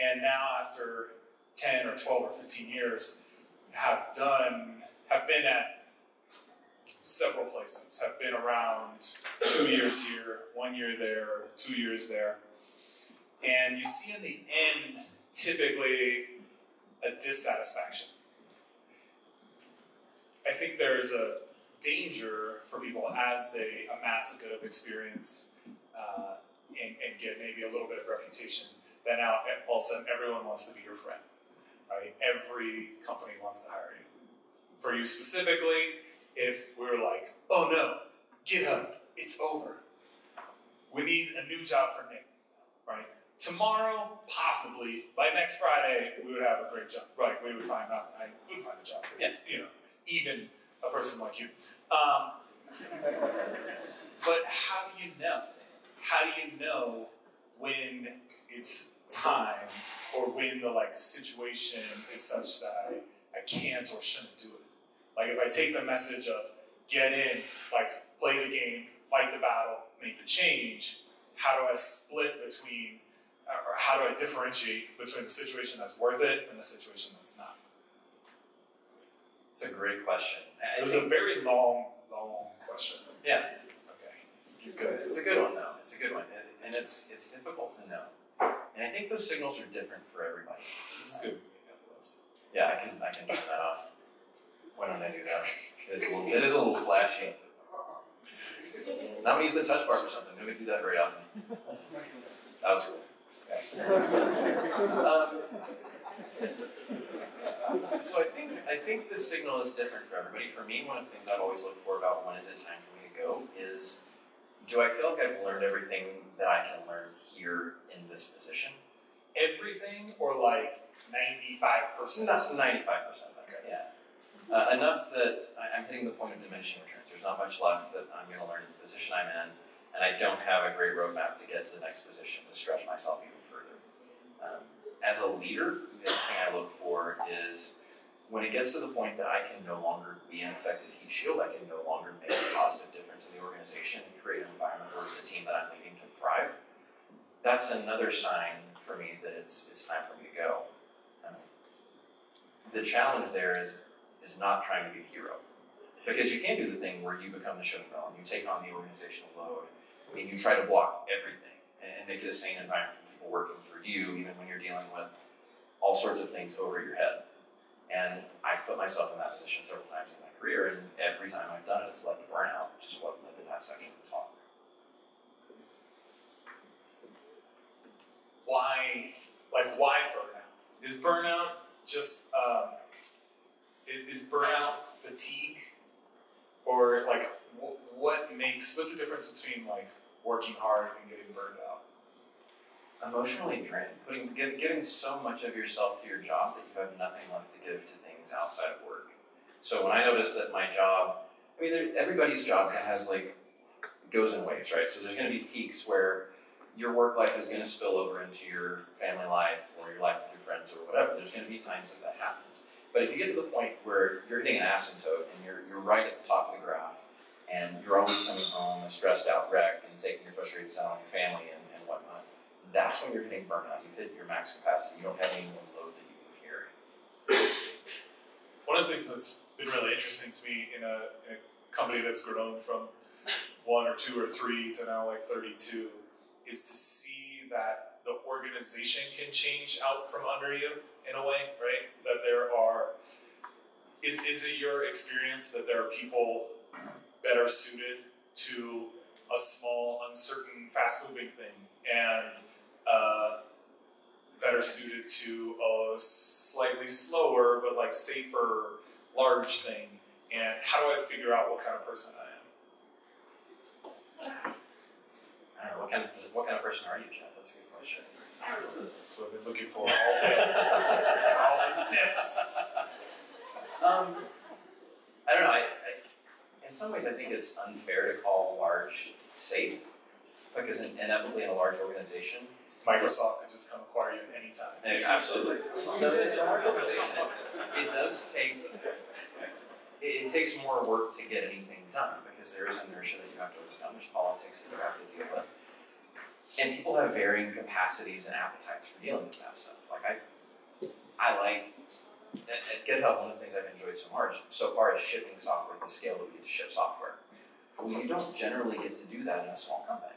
And now, after 10 or 12 or 15 years, have done, have been at several places, have been around two years here, one year there, two years there. And you see in the end, typically, a dissatisfaction. I think there's a danger for people as they amass a good of experience uh, and, and, get maybe a little bit of reputation. Then now all of a sudden everyone wants to be your friend. Right? Every company wants to hire you. For you specifically, if we're like, oh no, GitHub, it's over. We need a new job for Nick. Right? Tomorrow, possibly, by next Friday, we would have a great job. Right? We would find out. I would find a job for you. You know, even a person like you. Um, but how do you know? How do you know when it's time or when the like situation is such that I, I can't or shouldn't do it? Like if I take the message of get in, like play the game, fight the battle, make the change, how do I split between or how do I differentiate between the situation that's worth it and the situation that's not? It's a great question. It was a very long, long question. Yeah. Okay. You're good. It's a good one though. It's a good one, and it's it's difficult to know. And I think those signals are different for everybody. This is good. Yeah, I can I can turn that off. Why don't I do that? It is a little, it is a little flashy. Now I'm gonna use the touch bar for something. We don't do that very often. That was cool. Um, so I think I think the signal is different for everybody. For me, one of the things I've always looked for about when is it time for me to go is do I feel like I've learned everything that I can learn here in this position? Everything or like ninety five percent? Not ninety five percent okay, yeah. Uh, enough that I, am hitting the point of diminishing returns. There's not much left that I'm going to learn in the position I'm in, and I don't have a great roadmap to get to the next position to stretch myself even further. Um, as a leader, thing I look for is when it gets to the point that I can no longer be an effective heat shield, I can no longer make a positive difference in the organization and create an environment where the team that I'm leading can thrive, that's another sign for me that it's, it's time for me to go. Um, the challenge there is, is not trying to be a hero. Because you can do the thing where you become the show and and you take on the organizational load, and you try to block everything and make it a sane environment for people working for you, even when you're dealing with all sorts of things over your head. And I've put myself in that position several times in my career, and every time I've done it, it's led to burnout, which is what led to that section of the talk. Why, like, why burnout? Is burnout just um, is burnout fatigue, or like what makes? What's the difference between like working hard and getting burned out? Emotionally drained, putting give, giving so much of yourself to your job that you have nothing left to give to things outside of work. So when I noticed that my job, I mean, there, everybody's job has like goes in waves, right? So there's going to be peaks where your work life is going to spill over into your family life or your life with your friends or whatever. There's going to be times that that happens. But if you get to the point where you're hitting an asymptote and you're you're right at the top of the graph, and you're always coming home a stressed out wreck and taking your frustrations out on your family that's when you're hitting burnout. You've hit your max capacity. You don't have any more load that you can carry. One of the things that's been really interesting to me in a, in a company that's grown from one or two or three to now like 32 is to see that the organization can change out from under you in a way, right? That there are, is, is it your experience that there are people better suited to a small, uncertain, fast moving thing and uh, better suited to a slightly slower but like safer large thing and how do i figure out what kind of person i am I don't know what kind of what kind of person are you, Jeff? That's a good question. that's what i've been looking for all day all these tips Um, I don't know. I, I, in some ways, I think it's unfair to call large safe because inevitably in a large organization, microsoft could just come acquire you at any time Eh, absolutely. No, in large organization, it, it does take it, it takes more work to get anything done because there is inertia that you have to overcome. There's politics that you have to deal with, and people have varying capacities and appetites for dealing with that stuff. Like I, I like at, at GitHub. One of the things I've enjoyed so much so far is shipping software at the scale that we get to ship software. Well, you don't generally get to do that in a small company.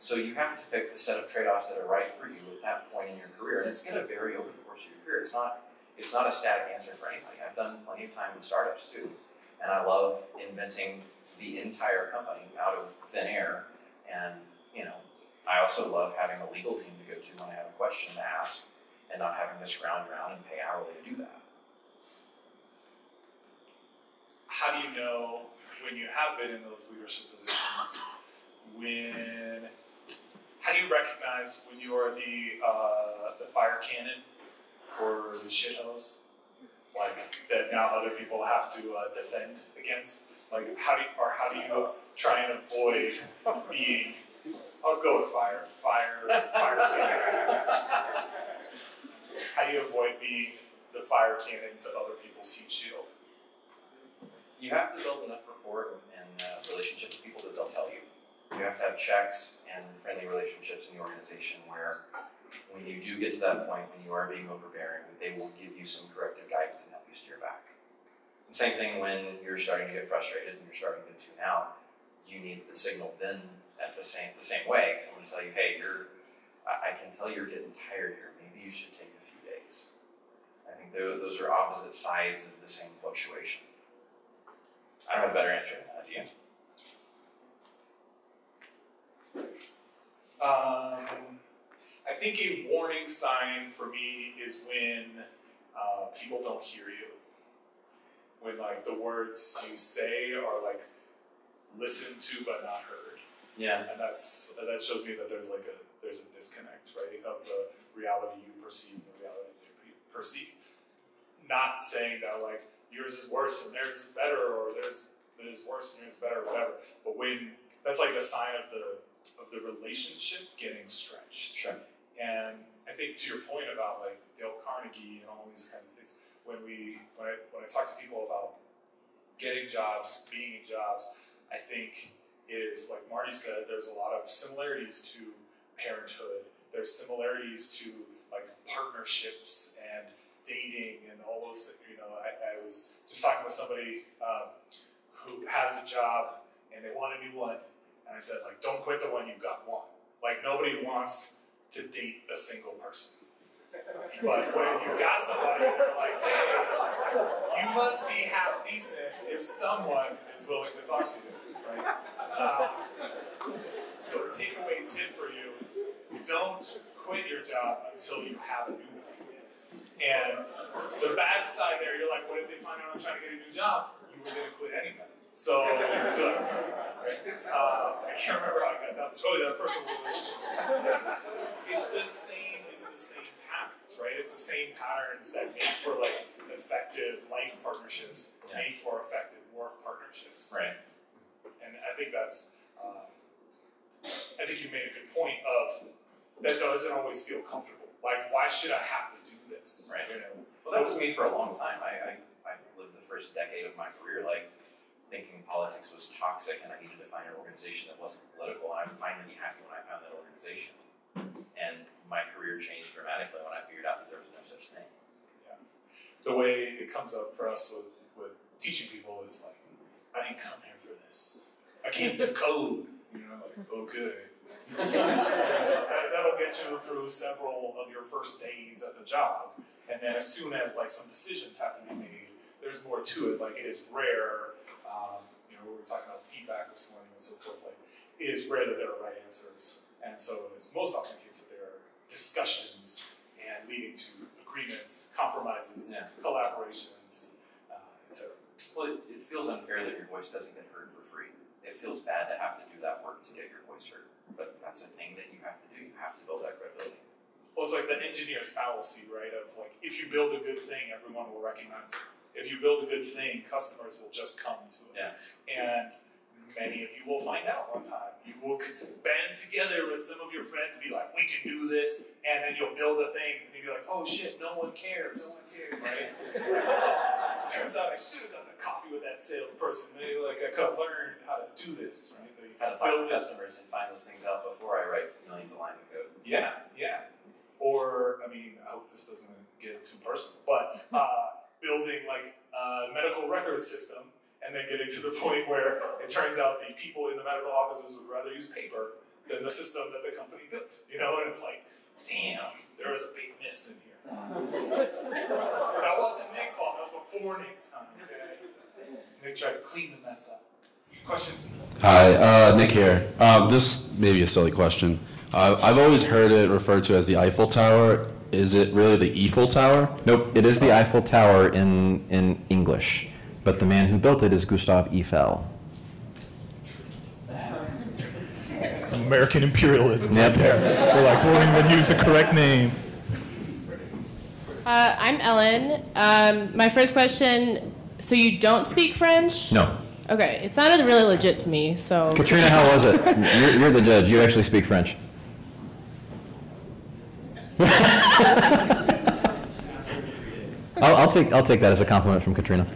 So you have to pick the set of trade-offs that are right for you at that point in your career, and it's going to vary over the course of your career. It's not it's not a static answer for anybody. I've done plenty of time in startups too, and I love inventing the entire company out of thin air. And you know, I also love having a legal team to go to when I have a question to ask, and not having to scrounge around and pay hourly to do that. how do you know when you have been in those leadership positions when how do you recognize when you are the uh, the fire cannon or the shit hose like that now other people have to uh, defend against? Like how do you, or how do you try and avoid being I'll go with fire fire fire cannon. How do you avoid being the fire cannon to other people's heat shield? You have to build enough rapport and uh, relationships with people that they'll tell you. You have to have checks and friendly relationships in the organization where, when you do get to that point when you are being overbearing, they will give you some corrective guidance and help you steer back. The same thing when you're starting to get frustrated and you're starting to tune out. You need the signal then at the same the same way. Someone to tell you, hey, you're I, I can tell you're getting tired here. Maybe you should take a few days. I think those are opposite sides of the same fluctuation. I don't have a better answer than that, do you? Um, I think a warning sign for me is when uh, people don't hear you. When like the words you say are like listened to but not heard, Yeah. and that's that shows me that there's like a there's a disconnect, right, of the reality you perceive and the reality you pe- perceive. Not saying that like yours is worse and theirs is better, or theirs is worse and yours is better, whatever. But when that's like the sign of the of the relationship getting stretched. Sure. And I think to your point about like Dale Carnegie and all these kind of things, when we when I when I talk to people about getting jobs, being in jobs, I think is like Marty said, there's a lot of similarities to parenthood. There's similarities to like partnerships and dating and all those things. You know, I, I was just talking with somebody um, who has a job and they want a new one, and I said like, don't quit the one you've got one. Like nobody wants to date a single person. But when you've got somebody they're like, hey, you must be half decent if someone is willing to talk to you, right? Um, so takeaway tip for you, don't quit your job until you have a new one. And the bad side there, you're like, what if they find out I'm trying to get a new job? You were gonna quit anyway. So good. Uh, I can't remember how I got down. Oh, yeah, personal relationships. it's the same. It's the same patterns, right? It's the same patterns that make for like effective life partnerships, Yeah. make for effective work partnerships. Right. And I think that's, uh, I think you made a good point of that doesn't always feel comfortable. Like, why should I have to do this? Right. You know? Well, that was me for a long time. I, I, I lived the first decade of my career like thinking politics was toxic and I needed to find an organization that wasn't political. And I'm finally happy when I found that organization. And my career changed dramatically when I figured out that there was no such thing. Yeah. The way it comes up for us with, with teaching people is like, I didn't come here for this. I came to code. You know, like, good. that, that'll get you through several of your first days at the job. And then as soon as like some decisions have to be made, there's more to it. Like it is rare, um, you know, we were talking about feedback this morning and so forth. Like it is rare that there are right answers, and so it's most often the case that there are discussions and leading to agreements, compromises, Yeah. collaborations, uh, etc. Well, it, it feels unfair that your voice doesn't get heard for free. It feels bad to have to do that work to get your voice heard. But that's a thing that you have to do. You have to build that credibility. Well, it's like the engineer's fallacy, right? Of like, if you build a good thing, everyone will recognize it. If you build a good thing, customers will just come to it. Yeah. And many of you will find out one time. You will band together with some of your friends and be like, we can do this. And then you'll build a thing and you'll be like, oh shit, no one cares. No one cares. Right? Turns out I should have done the coffee with that salesperson. Maybe like I could have learned how to do this, right? But you How to talk build to it- customers and find those things out before I write millions of lines of code. Yeah, yeah. Or, I mean, I hope this doesn't get too personal, but uh, building like a medical record system and then getting to the point where it turns out the people in the medical offices would rather use paper than the system that the company built. You know, and it's like, damn, there was a big miss in here. that wasn't Nick's fault, that was before Nick's time, okay? Nick tried to clean the mess up. Questions in this? Hi, uh, Nick here. Um, may be a silly question. Uh, I've always heard it referred to as the Eiffel Tower. Is it really the Eiffel Tower? Nope, it is the Eiffel Tower in, in English, but the man who built it is Gustave Eiffel. Some American imperialism Yep. right there. We're like, we won't even use the correct name. Uh, I'm Ellen. Um, my first question so you don't speak French? No. Okay, it sounded really legit to me, so. Katrina, how was it? You're, you're the judge. You actually speak French. I'll, take, I'll take that as a compliment from Katrina.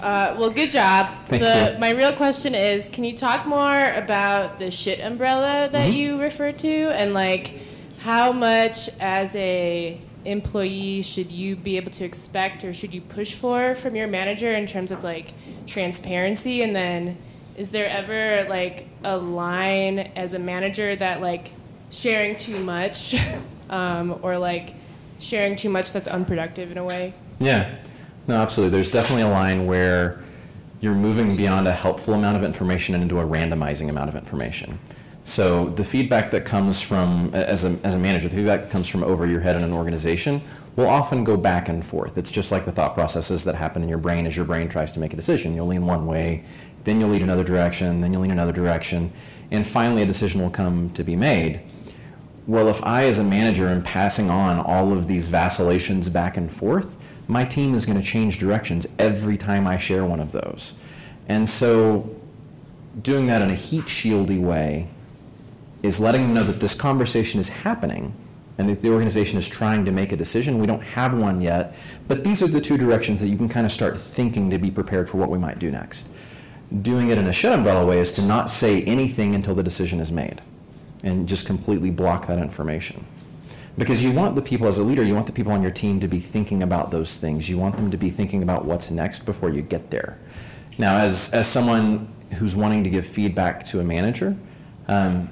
Uh, well, good job. Thank the, you. My real question is can you talk more about the shit umbrella that Mm-hmm. you referred to and like how much as a employee should you be able to expect or should you push for from your manager in terms of like transparency and then is there ever like a line as a manager that like sharing too much um, or like sharing too much that's unproductive in a way Yeah, no, absolutely. There's definitely a line where you're moving beyond a helpful amount of information and into a randomizing amount of information. So the feedback that comes from, as a, as a manager, the feedback that comes from over your head in an organization will often go back and forth. It's just like the thought processes that happen in your brain as your brain tries to make a decision. You'll lean one way, then you'll lean another direction, then you'll lean another direction, and finally a decision will come to be made. Well, if I, as a manager, am passing on all of these vacillations back and forth, my team is going to change directions every time I share one of those. And so, doing that in a heat shieldy way is letting them know that this conversation is happening and that the organization is trying to make a decision. We don't have one yet, but these are the two directions that you can kind of start thinking to be prepared for what we might do next. Doing it in a shit umbrella way is to not say anything until the decision is made and just completely block that information. Because you want the people, as a leader, you want the people on your team to be thinking about those things. You want them to be thinking about what's next before you get there. Now, as, as someone who's wanting to give feedback to a manager, um,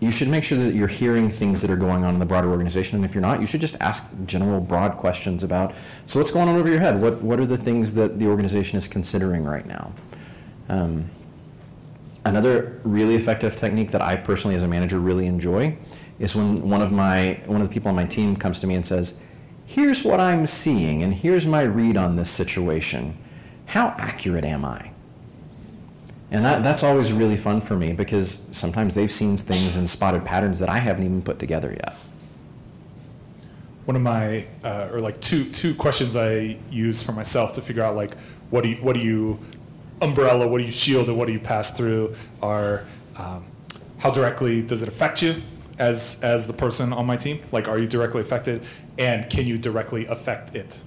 you should make sure that you're hearing things that are going on in the broader organization. And if you're not, you should just ask general, broad questions about so what's going on over your head? What, what are the things that the organization is considering right now? Um, Another really effective technique that I personally, as a manager, really enjoy is when one of my one of the people on my team comes to me and says, here's what I'm seeing and here's my read on this situation. How accurate am I? And that, that's always really fun for me because sometimes they've seen things and spotted patterns that I haven't even put together yet. one of my uh, or like two two questions I use for myself to figure out like what do you what do you umbrella, what do you shield, and what do you pass through are um, how directly does it affect you as as the person on my team? Like, are you directly affected, and can you directly affect it?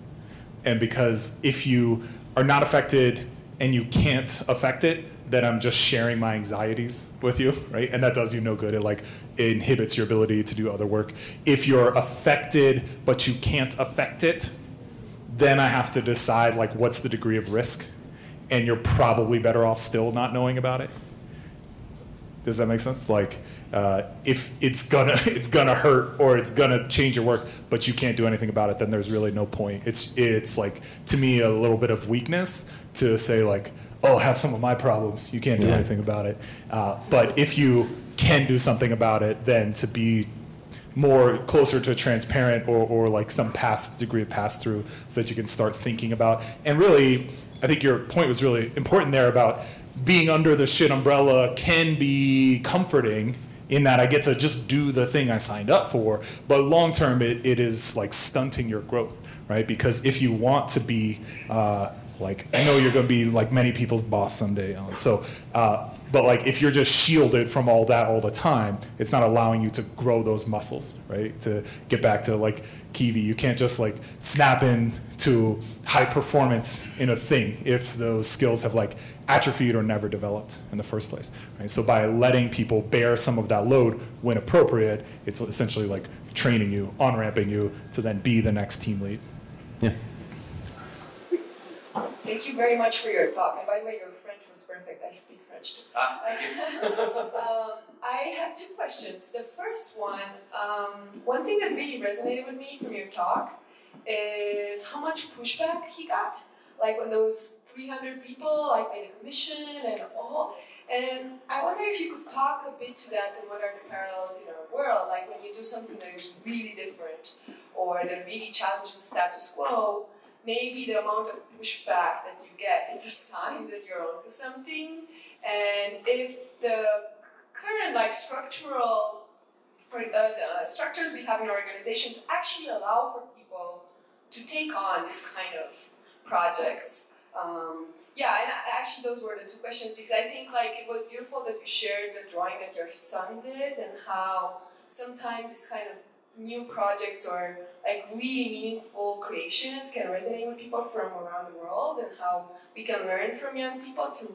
And because if you are not affected and you can't affect it, then I'm just sharing my anxieties with you, right? And that does you no good. It like inhibits your ability to do other work. If you're affected but you can't affect it, then I have to decide like what's the degree of risk, and you're probably better off still not knowing about it. Does that make sense? Like, uh, if it's gonna it's gonna hurt or it's gonna change your work, but you can't do anything about it, then there's really no point. It's it's like to me a little bit of weakness to say like, oh, have some of my problems. You can't do Yeah. anything about it. Uh, but if you can do something about it, then to be more closer to transparent or, or like some past degree of pass through so that you can start thinking about and really i think your point was really important there about being under the shit umbrella can be comforting in that i get to just do the thing i signed up for but long term it, it is like stunting your growth right because if you want to be uh, like i know you're going to be like many people's boss someday Alan. so uh, but like if you're just shielded from all that all the time, it's not allowing you to grow those muscles, right? To get back to like Kiwi, you can't just like snap in to high performance in a thing if those skills have like atrophied or never developed in the first place, right? So by letting people bear some of that load when appropriate, it's essentially like training you, on ramping you to then be the next team lead. Yeah. Thank you very much for your talk. And by the way, your French was perfect. I speak French too. Ah, thank you. um, I have two questions. The first one, um, one thing that really resonated with me from your talk is how much pushback he got. Like when those 300 people like made a commission and all. And I wonder if you could talk a bit to that and what are the parallels in our world. Like when you do something that is really different or that really challenges the status quo, maybe the amount of pushback that you get it's a sign that you're onto something. And if the current like structural uh, structures we have in organizations actually allow for people to take on this kind of projects. Um, yeah, and actually those were the two questions because I think like it was beautiful that you shared the drawing that your son did and how sometimes these kind of new projects or like really meaningful creations can resonate with people from around the world and how we can learn from young people to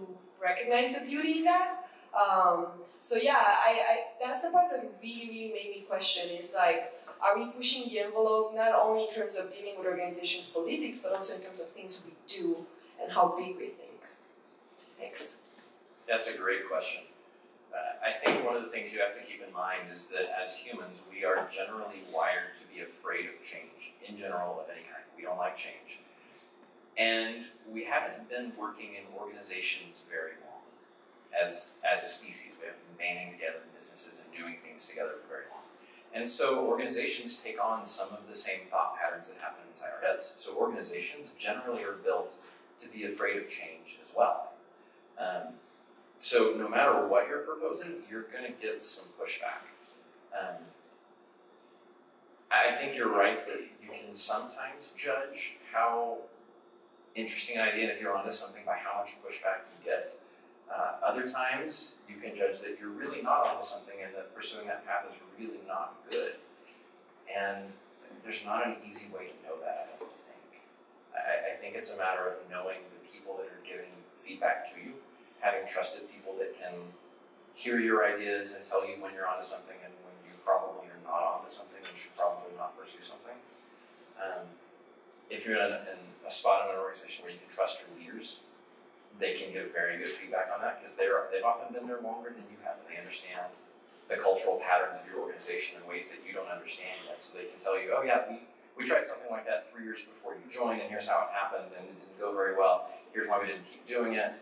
recognize the beauty in that. Um, so yeah, I, I that's the part that really really made me question is like are we pushing the envelope not only in terms of dealing with organizations politics but also in terms of things we do and how big we think. Thanks. That's a great question. I think one of the things you have to keep in mind is that as humans, we are generally wired to be afraid of change, in general, of any kind. We don't like change. And we haven't been working in organizations very long as, as a species. We haven't been banding together in businesses and doing things together for very long. And so organizations take on some of the same thought patterns that happen inside our heads. So organizations generally are built to be afraid of change as well. Um, so no matter what you're proposing, you're going to get some pushback. Um, I think you're right that you can sometimes judge how interesting an idea, and if you're onto something, by how much pushback you get. Uh, other times, you can judge that you're really not onto something, and that pursuing that path is really not good. And there's not an easy way to know that. I don't think. I, I think it's a matter of knowing the people that are giving feedback to you having trusted people that can hear your ideas and tell you when you're onto something and when you probably are not onto something and should probably not pursue something. Um, if you're in a, in a spot in an organization where you can trust your leaders, they can give very good feedback on that because they've often been there longer than you have and they understand the cultural patterns of your organization in ways that you don't understand yet. So they can tell you, oh yeah, we, we tried something like that three years before you joined and here's how it happened and it didn't go very well. Here's why we didn't keep doing it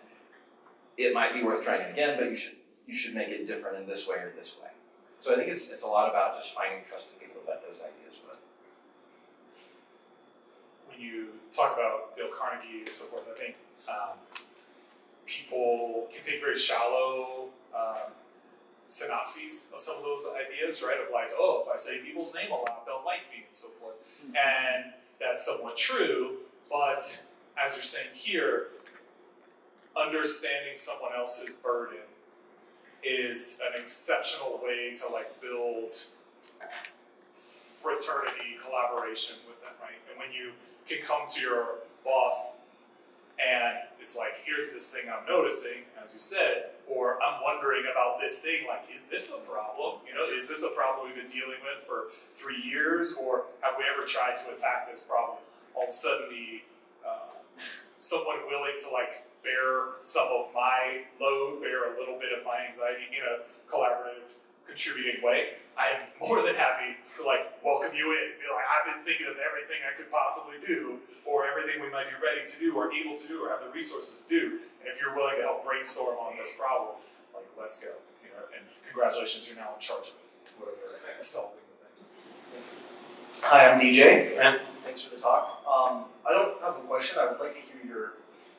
it might be worth trying it again, but you should you should make it different in this way or this way. So I think it's it's a lot about just finding trusted people to vet those ideas with. when you talk about Dale Carnegie and so forth, I think um, people can take very shallow um, synopses of some of those ideas, right? Of like, oh, if I say people's name a lot, they'll like me and so forth. And that's somewhat true, but as you're saying here, understanding someone else's burden is an exceptional way to like build fraternity collaboration with them, right? And when you can come to your boss and it's like, here's this thing I'm noticing, as you said, or I'm wondering about this thing, like, is this a problem? You know, is this a problem we've been dealing with for three years, or have we ever tried to attack this problem? All of a sudden, the uh, someone willing to like bear some of my load, bear a little bit of my anxiety in a collaborative, contributing way. I am more than happy to like welcome you in and be like, I've been thinking of everything I could possibly do, or everything we might be ready to do, or able to do, or have the resources to do. And if you're willing to help brainstorm on this problem, like let's go. You know, and congratulations, you're now in charge of it. Whatever solving the thing. Hi, I'm DJ, and thanks for the talk. Um, I don't have a question. I would like to hear your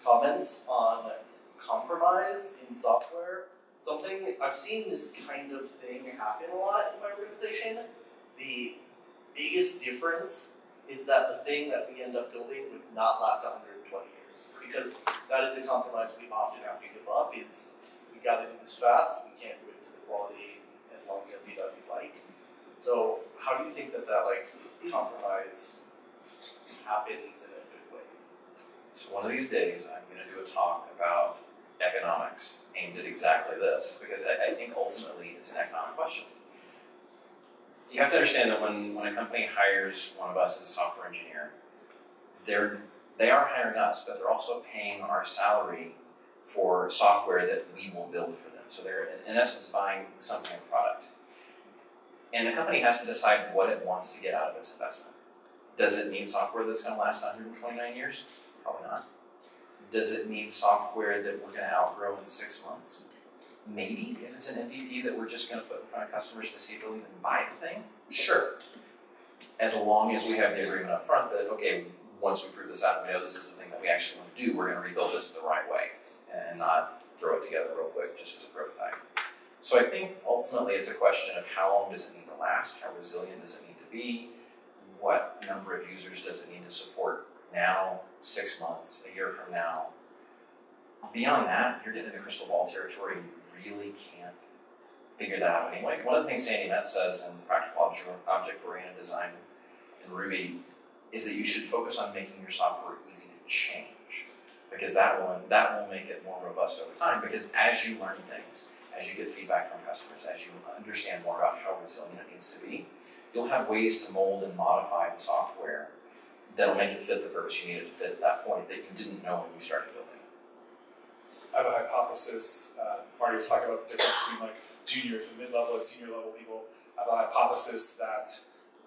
comments on compromise in software. Something I've seen this kind of thing happen a lot in my organization. The biggest difference is that the thing that we end up building would not last 120 years because that is a compromise we often have to give up. Is we got to do this fast. We can't do it to the quality and longevity that we like. So how do you think that that like compromise happens in a good way? So one of these days, I'm going to do a talk about economics aimed at exactly this, because I, I think ultimately it's an economic question. You have to understand that when, when a company hires one of us as a software engineer, they're they are hiring us, but they're also paying our salary for software that we will build for them. So they're in essence buying some kind of product. And the company has to decide what it wants to get out of its investment. Does it need software that's going to last 129 years? Probably not. Does it need software that we're going to outgrow in six months? Maybe, if it's an MVP that we're just going to put in front of customers to see if they'll even buy the thing. Sure. As long as we have the agreement up front that, okay, once we prove this out, we know this is the thing that we actually want to do, we're going to rebuild this the right way and not throw it together real quick just as a prototype. So I think ultimately it's a question of how long does it need to last, how resilient does it need to be, what number of users does it need to support now, six months, a year from now. Beyond that, you're getting into crystal ball territory, you really can't figure that out anyway. One of the things Sandi Metz says in practical object-oriented design in Ruby is that you should focus on making your software easy to change because that will that will make it more robust over time because as you learn things as you get feedback from customers as you understand more about how resilient it needs to be you'll have ways to mold and modify the software that'll make it fit the purpose you need it to fit at that point that you didn't know when you started building I have a hypothesis uh, Marty was talking about the difference between like junior to mid-level and senior level people I have a hypothesis that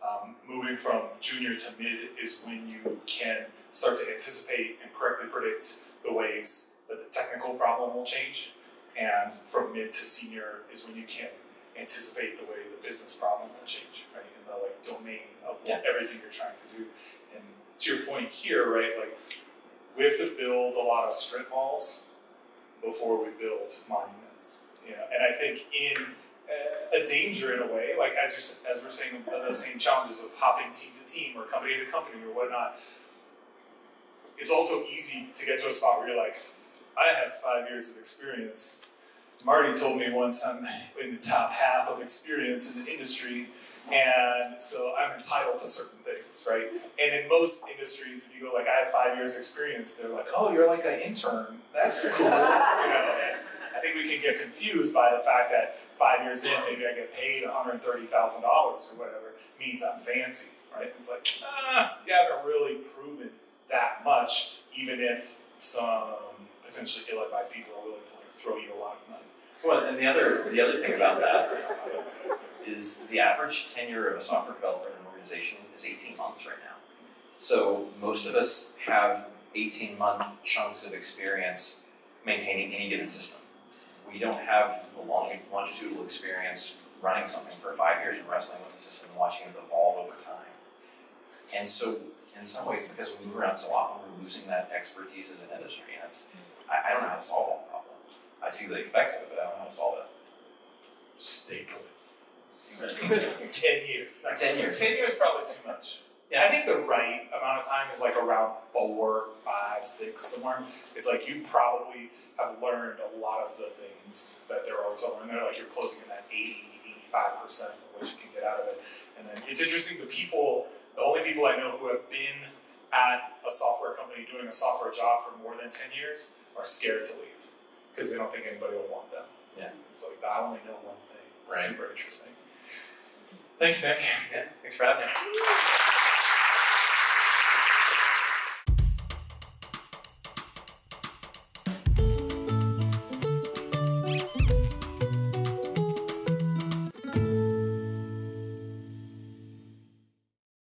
um, moving from junior to mid is when you can start to anticipate and correctly predict the ways that the technical problem will change. And from mid to senior is when you can anticipate the way the business problem will change, right? In the like domain of Yeah. everything you're trying to do. To your point here, right, like we have to build a lot of strip malls before we build monuments. You know, and I think in uh, a danger in a way, like as you as we're saying, uh, the same challenges of hopping team to team or company to company or whatnot. It's also easy to get to a spot where you're like, I have five years of experience. Marty told me once I'm in the top half of experience in the industry, and so I'm entitled to certain things, right? And in most industries, if you go like, I have five years experience, they're like, oh, you're like an intern. That's cool, you know. And I think we can get confused by the fact that five years in, maybe I get paid $130,000 or whatever, means I'm fancy, right? It's like, ah, you haven't really proven that much, even if some potentially ill-advised people are willing to like, throw you a lot of money. Well, and the other the other thing about that is the average tenure of a software developer in an organization is 18 months right now. So most of us have 18 month chunks of experience maintaining any given system. We don't have a long longitudinal experience running something for five years and wrestling with the system and watching it evolve over time. And so, in some ways, because we move around so often, we're losing that expertise as an industry, and it's, I, I don't know how to solve that problem. I see the effects of it, but I don't know how to solve it. Stay put. Ten years. For ten years. Ten years is probably too much. Yeah. I think the right amount of time is like around four, five, six, somewhere. It's like you probably have learned a lot of the things that there are to learn there. Like you're closing in that 80, 85% of what you can get out of it. And then it's interesting, the people, the only people I know who have been at a software company doing a software job for more than 10 years are scared to leave because they don't think anybody will want them. Yeah. It's like, I only know one thing. Right. Super interesting. Thank you, Nick. Yeah, thanks for having me.